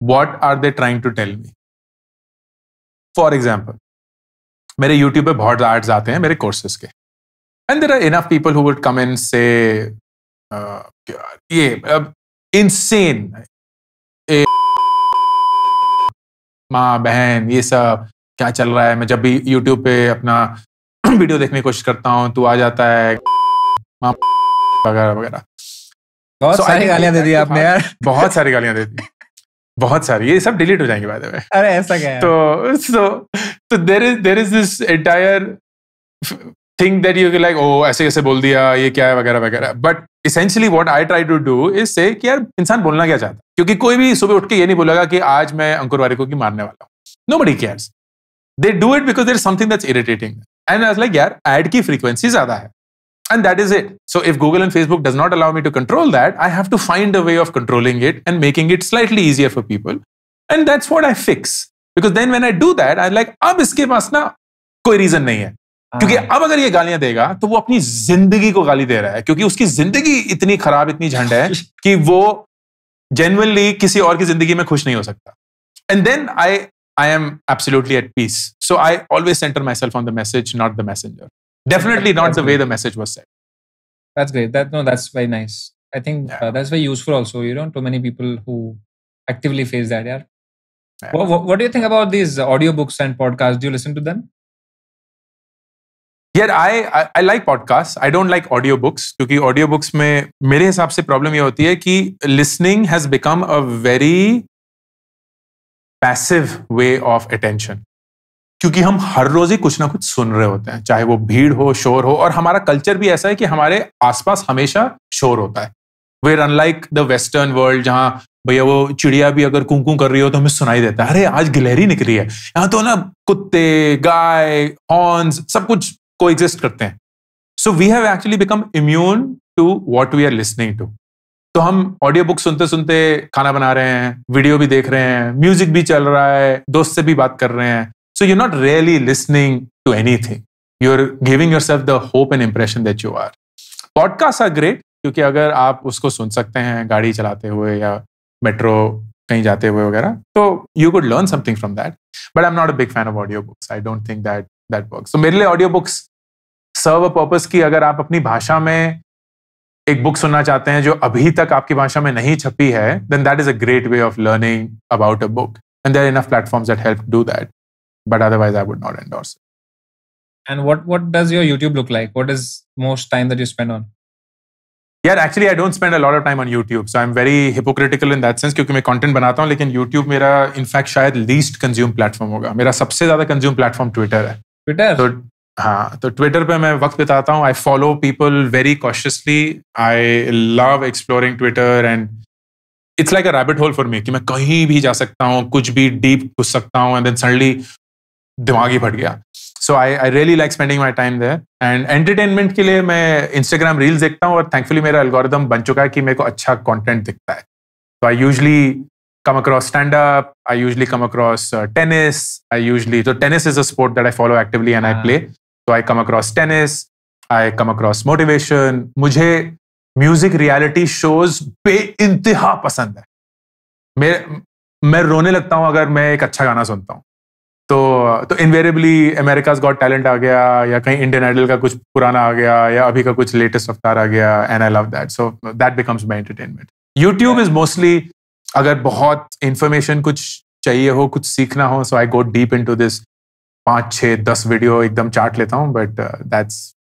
what are they trying to tell me for example मेरे यूट्यूब पे बहुत एड्स आते हैं मेरे कोर्सेज के। And there are enough people who would come in say ये इनसेन माँ बहन ये सब क्या चल रहा है? मैं जब भी यूट्यूब पे अपना वीडियो देखने की कोशिश करता हूँ तू आ जाता है माँ वगैरह वगैरह। बहुत So, सारी गालियाँ दे दी आपने यार। बहुत सारी गालियाँ देती बहुत सारी ये सब डिलीट हो जाएँगे बाद में अरे ऐसा क्या तो so तो there is there is this entire thing that you like oh ऐसे कैसे बोल दिया ये क्या है वगैरह वगैरह. But essentially what I try to do is say कि यार इंसान बोलना क्या चाहता है? क्योंकि कोई भी सुबह उठ के ये नहीं बोलेगा कि आज मैं अंकुर वारिको की मारने वाला हूँ। Nobody cares they do it because there is something that's irritating and like यार एड की फ्रीक्वेंसी ज़्यादा है। and that is it so if google and facebook does not allow me to control that i have to find a way of controlling it and making it slightly easier for people and that's what i fix because then when i do that i'm like अब इसके पास ना कोई reason नहीं है क्योंकि हाँ, अब अगर ये गालियां देगा तो वो अपनी जिंदगी को गाली दे रहा है क्योंकि उसकी जिंदगी इतनी खराब इतनी झंड है कि वो जेनुअनली किसी और की जिंदगी में खुश नहीं हो सकता and then I I am absolutely at peace so I always centre myself on the message not the messenger Definitely not the way the message was set that's great that no that's very nice i think Yeah. uh, that's very useful also you know too many people who actively face that yeah, Yeah. What, what, what do you think about these audiobooks and podcasts do you listen to them यार I I like podcast I don't like audio books क्योंकि audio books में मेरे हिसाब से problem ये होती है कि listening has become a very passive way of attention क्योंकि हम हर रोज ही कुछ ना कुछ सुन रहे होते हैं, चाहे वो भीड़ हो, शोर हो, और हमारा कल्चर भी ऐसा है कि हमारे आसपास हमेशा शोर होता है। Where unlike the western world जहाँ भैया वो चिड़िया भी अगर कुंकू कर रही हो तो हमें सुनाई देता है। अरे, आज गिलहरी निकली है। यहाँ तो ना कुत्ते, गाय हॉर्न्स सब कुछ को एग्जिस्ट करते हैं। So we have actually become immune to what we are listening to तो हम ऑडियो बुक सुनते सुनते खाना बना रहे हैं वीडियो भी देख रहे हैं म्यूज़िक भी चल रहा है, दोस्त से भी बात कर रहे हैं। Really listening to anything you are giving yourself the hope and impression that you are podcast are great क्योंकि अगर आप उसको सुन सकते हैं गाड़ी चलाते हुए या मेट्रो कहीं जाते हुए वगैरह तो you could learn something from that but I am not a big fan of audio books I don't think that that work so मेरे लिए audio books serve a purpose की अगर आप अपनी भाषा में एक बुक सुनना चाहते हैं जो अभी तक आपकी भाषा में नहीं छपी है then that is a great way of learning about a book and there enough platforms that help do that but otherwise I would not endorse And what what does your YouTube look like? What is most time that you spend on? यार actually I don't spend a lot of time on YouTube so I am very hypocritical in that sense क्योंकि मैं content बनाता हूँ लेकिन YouTube मेरा in fact शायद least consume platform होगा मेरा सबसे ज़्यादा कंज्यूम प्लेटफॉर्म ट्विटर है Twitter. तो हाँ तो ट्विटर पे मैं वक्त बिताता हूँ I follow people very cautiously I love exploring Twitter and it's like a rabbit hole for me कि मैं कहीं भी जा सकता हूँ कुछ भी डीप घुस सकता हूँ एंड देन सडनली दिमाग ही फट गया। So I I really like spending my time there and entertainment के लिए मैं इंस्टाग्राम रील्स देखता हूँ और थैंकफुली मेरा एल्गोरिदम बन चुका है कि मेरे को अच्छा कॉन्टेंट दिखता है। तो I usually come across stand up i usually come across uh, tennis i usually so tennis is a sport that i follow actively and i Ah. play. So i come across tennis i come across motivation. मुझे music reality shows बे इंतहा पसंद है। मैं मैं रोने लगता हूँ अगर मैं एक अच्छा गाना सुनता हूँ। तो तो इनवेरेबली अमेरिकाज गॉट टैलेंट आ गया, या कहीं इंडियन आइडल का कुछ पुराना आ गया, या अभी का कुछ लेटेस्ट अवतार आ गया and I love that so that becomes my entertainment YouTube is mostly अगर बहुत इंफॉर्मेशन कुछ चाहिए हो, कुछ सीखना हो so I go deep into this पाँच छः दस वीडियो एकदम चाट लेता हूँ बट दैट्स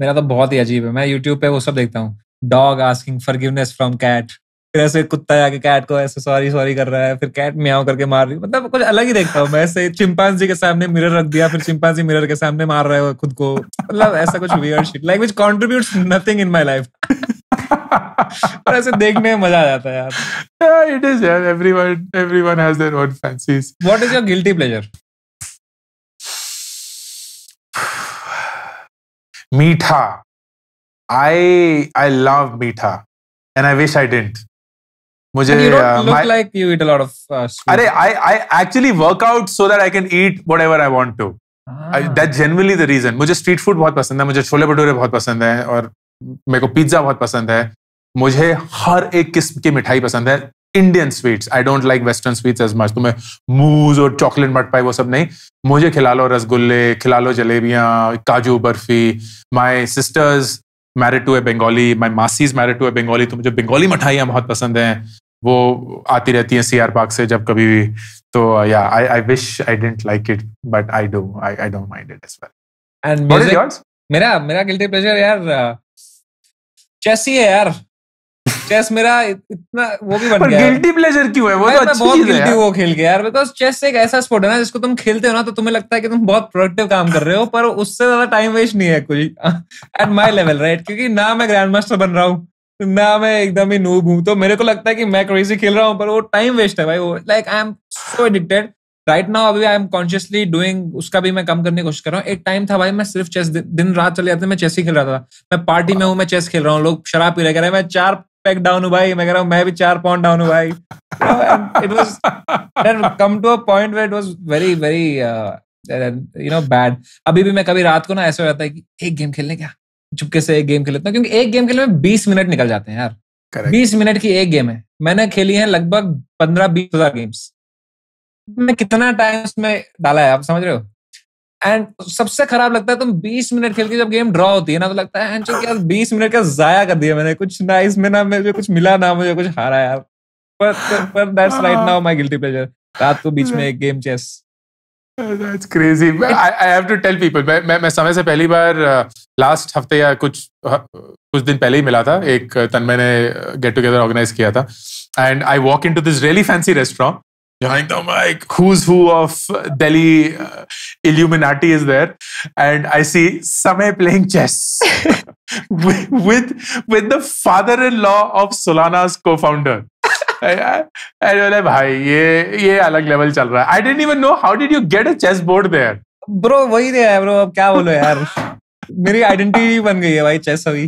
मेरा तो बहुत ही अजीब है। मैं YouTube पे वो सब देखता हूँ। Dog asking forgiveness from cat ऐसे कुत्ता आके कैट को ऐसे सॉरी सॉरी कर रहा है फिर कैट म्याओ करके मार रही मतलब कुछ अलग ही देखता हूँ मैं ऐसे चिंपांजी के सामने मिरर रख दिया फिर चिंपांजी मिरर के सामने मार रहा है खुद को। मतलब ऐसा कुछ weird shit like which contributes nothing in my life पर ऐसे देखने में मज़ा आ जाता है यार। इट इज़ यार everyone everyone has their own fancies what is your guilty pleasure meetha I I love meetha and I wish I didn't मुझे uh, uh. अरे I I actually work out so that I can eat whatever I want to. That generally the reason मुझे street food बहुत पसंद है मुझे छोले भटूरे बहुत पसंद है और मेरे को पिज्जा बहुत पसंद है। मुझे हर एक किस्म की मिठाई पसंद है। Indian sweets I don't like western sweets as much तुम्हें मूज और चॉकलेट मट पाई वो सब नहीं। मुझे खिला लो रसगुल्ले खिला लो जलेबियाँ काजू barfi. My sister's married to a Bengali my masi's married to a Bengali तो मुझे बंगाली मिठाइयाँ बहुत पसंद हैं। वो आती रहती हैं सी आर पार्क से जब कभी भी। तो yeah I I wish I didn't like it but I do I I don't mind it as well And what is yours मेरा मेरा गिल्टी प्लेजर यार चेस ही है यार। चेस मेरा इतना वो भी बन गया। गिल्टी प्लेजर क्यों है? वो तो मैं अच्छी बहुत चीज़ है गिल्टी वो खेल के यार बिकॉज़ चेस एक ऐसा स्पोर्ट है ना जिसको तुम खेलते हो ना तो तुम्हें लगता है कि तुम बहुत प्रोडक्टिव काम कर रहे हो पर उससे ज़्यादा टाइम वेस्ट नहीं है कुछ एट माई लेवल राइट क्योंकि ना मैं ग्रैंड मास्टर बन रहा हूँ। ना मैं एकदम ही नूब हूँ। तो मेरे को लगता है कि मैं क्रेजी खेल रहा हूँ पर वो टाइम वेस्ट है भाई। वो like I am so addicted right now अभी आई एम कॉन्शियसली डूइंग उसका भी मैं कम करने की कोशिश कर रहा हूँ। एक टाइम था भाई मैं सिर्फ़ चेस दिन रात चले जाते मैं चेस ही खेल रहा था। मैं पार्टी में हूँ मैं चेस खेल रहा हूँ। लोग शराब पी रहे कह रहे मैं चार पैक डाउन हूँ भाई। मैं कह रहा हूँ मैं भी चार पॉइंट डाउन हूँ भाई। It was a point where it was very very uh, uh, you know bad. अभी भी मैं कभी रात को ना ऐसा हो जाता है कि एक गेम खेलने क्या? चुपके से एक गेम खेल लेता हूँ क्योंकि एक गेम खेलने में बीस मिनट निकल जाते हैं यार। Correct. बीस मिनट की एक गेम है। मैंने खेली है लगभग पंद्रह बीस हज़ार गेम्स मैं कितना टाइम उसमें डाला है आप समझ रहे हो? एंड सबसे खराब लगता है तुम 20 मिनट खेल के जब गेम ड्रॉ होती है ना तो लगता है "हैं, यार 20 मिनट का जाया कर दिया मैंने कुछ ना इसमें ना मुझे कुछ मिला ना मुझे कुछ हारा यार। पर पर that's right now my guilty pleasure रात को बीच में एक गेम चेस समय से पहली बार लास्ट हफ़्ते या कुछ कुछ दिन पहले ही मिला था। एक गेट टुगेदर ऑर्गेनाइज किया था। And I walk into this really fancy restaurant जहाँ एकदम Illuminati is there and I see Samay playing father in law of Solana's co-founder बोले भाई ये ये अलग लेवल चल रहा है। I didn't even know how did you get a chess board there bro वही दे ब्रो अब क्या बोलो यार? मेरी आइडेंटिटी बन गई है भाई चेस अभी।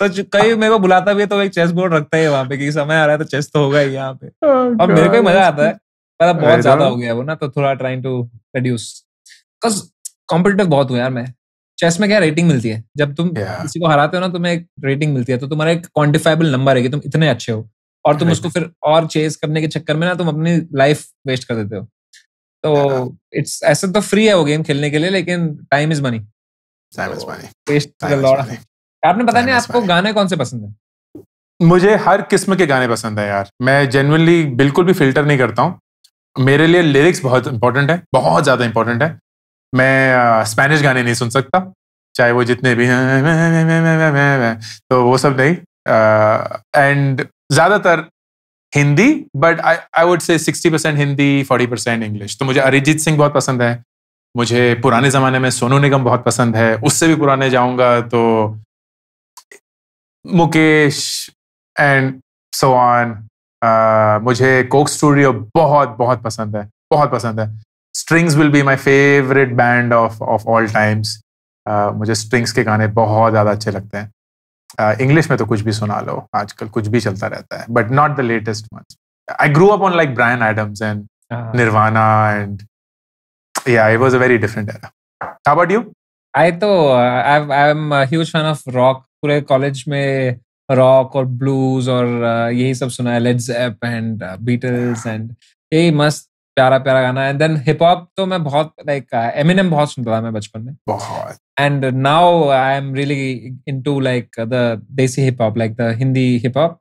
तो कई मेरे को बुलाता भी है तो एक चेस बोर्ड रखता है वहाँ पे कि समय आ रहा है तो चेस तो होगा ही यहाँ पे। Oh, अब मेरे को ही मज़ा आता है मतलब बहुत ज़्यादा हो गया वो ना तो थोड़ा trying to reduce because competitive बहुत हूँ यार मैं। चेस में क्या रेटिंग मिलती है? जब तुम yeah. किसी को हराते हो ना तुम्हें एक रेटिंग मिलती है तो तुम्हारा एक क्वान्टिफाइबल नंबर है कि तुम इतने अच्छे हो। और तुम उसको फिर और चेज करने के चक्कर में ना तुम अपनी लाइफ वेस्ट कर देते हो। तो इट्स ऐसे तो फ्री है वो गेम खेलने के लिए लेकिन टाइम इज़ मनी आपने पता नहीं आपको गाने कौन से पसंद है? मुझे हर किस्म के गाने पसंद है यार। मैं जेनुअनली बिल्कुल भी फ़िल्टर नहीं करता हूँ। मेरे लिए लिरिक्स बहुत इंपॉर्टेंट है बहुत ज़्यादा इंपॉर्टेंट है। मैं स्पेनिश uh, गाने नहीं सुन सकता चाहे वो जितने भी हैं तो वो सब नहीं। एंड uh, ज़्यादातर Hindi but I I would say sixty percent Hindi forty percent English तो मुझे अरिजीत सिंह बहुत पसंद है। मुझे पुराने जमाने में सोनू निगम बहुत पसंद है। उससे भी पुराने जाऊँगा तो मुकेश एंड सोआन मुझे कोक स्टूडियो बहुत बहुत पसंद है। बहुत पसंद है। Strings will be my favourite band of of all times मुझे स्ट्रिंग्स के गाने बहुत ज़्यादा अच्छे लगते हैं। इंग्लिश uh, में तो कुछ भी सुना लो आजकल कुछ भी चलता रहता है but not the latest ones I grew up on like Bryan Adams and Nirvana and yeah it was a very different era. How about you? I तो I am huge fan of rock पूरे college में rock और blues और uh, यही सब सुना है Led Zep and Beatles and यही मस्त प्यारा प्यारा गाना। एंड देन हिप हॉप तो मैं बहुत लाइक एमिनम बहुत सुनता था मैं बचपन में। And now I am really into like the desi hip hop like the Hindi hip hop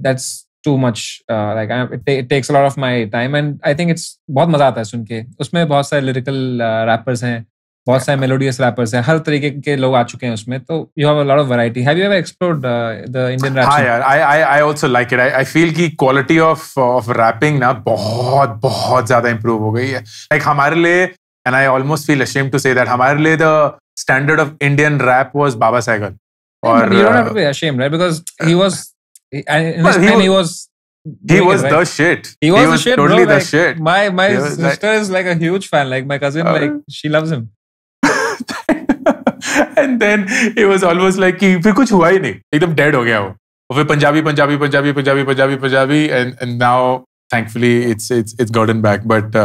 that's too much like it takes lot of my time and I think it's बहुत मज़ा आता है सुन के। उसमें बहुत सारे लिरिकल रैपर्स uh, हैं। बहुत सारे मेलोडियस रैपर्स हैं हर तरीके के लोग आ चुके हैं उसमें तो you have a lot of variety have you ever explored the Indian rap हाँ यार I I I also like it I feel की क्वालिटी ऑफ़ ऑफ़ रैपिंग ना बहुत बहुत ज़्यादा इंप्रूव हो गई है लाइक like, हमारे लिए and I almost feel ashamed to say that हमारे लिए the standard of Indian rap was Baba Sehgal और you don't have to be ashamed right because he was he was He was the shit. He was, the shit, totally the shit. My my sister is like a huge fan. Like my cousin, uh, like she loves him. and then it was almost like कि फिर कुछ हुआ ही नहीं। एकदम dead हो गया वो। और फिर Punjabi Punjabi Punjabi Punjabi Punjabi Punjabi and and now thankfully it's it's it's gotten back but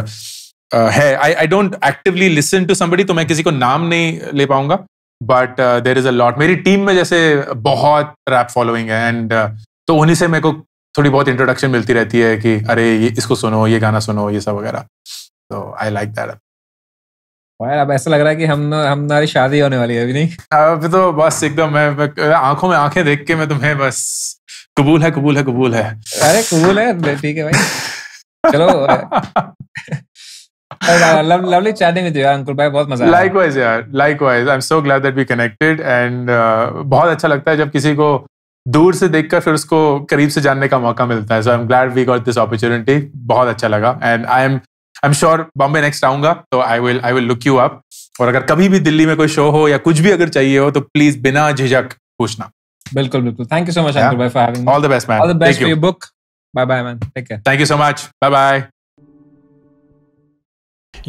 है I I don't actively listen to somebody तो मैं किसी को नाम नहीं ले पाऊँगा। But there is a lot मेरी टीम में जैसे बहुत रैप फॉलोइंग है एंड uh, तो उन्हीं से मेरे को थोड़ी बहुत इंट्रोडक्शन मिलती रहती है कि अरे ये इसको सुनो ये गाना सुनो ये सब वगैरह. तो आई लाइक दैट यार अब ऐसा लग रहा है कि हम हमारी शादी होने वाली है अभी नहीं? अब तो बस एकदम मैं, आँखों में आँखें देख के मैं तुम्हें बस कबूल है कबूल है कबूल है। अरे कबूल है ठीक है भाई। चलो lovely chatting with you, Uncle भाई बहुत मज़ा Likewise यार, likewise. I'm so glad that we connected and uh, बहुत अच्छा लगता है जब किसी को दूर से देखकर फिर उसको करीब से जानने का मौका मिलता है। So I am glad we got this opportunity बहुत अच्छा लगा and I am I am sure Bombay next आऊँगा तो I will I will look you up और अगर कभी भी दिल्ली में कोई शो हो या कुछ भी अगर चाहिए हो तो प्लीज़ बिना झिझक पूछना। बिल्कुल बिल्कुल। थैंक यू सो मच भाई for having all the best man all the best for your book bye bye man take care thank you so much bye bye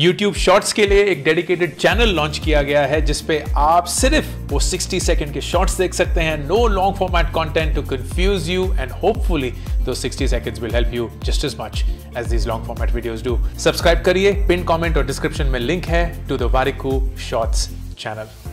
YouTube Shorts के लिए एक डेडिकेटेड चैनल लॉन्च किया गया है जिसपे आप सिर्फ़ वो 60 सेकेंड के शॉर्ट्स देख सकते हैं। No long format content to confuse you and hopefully those 60 seconds will help you just as much as these long format videos do subscribe करिए। पिन कमेंट और डिस्क्रिप्शन में लिंक है to the Warikoo shorts channel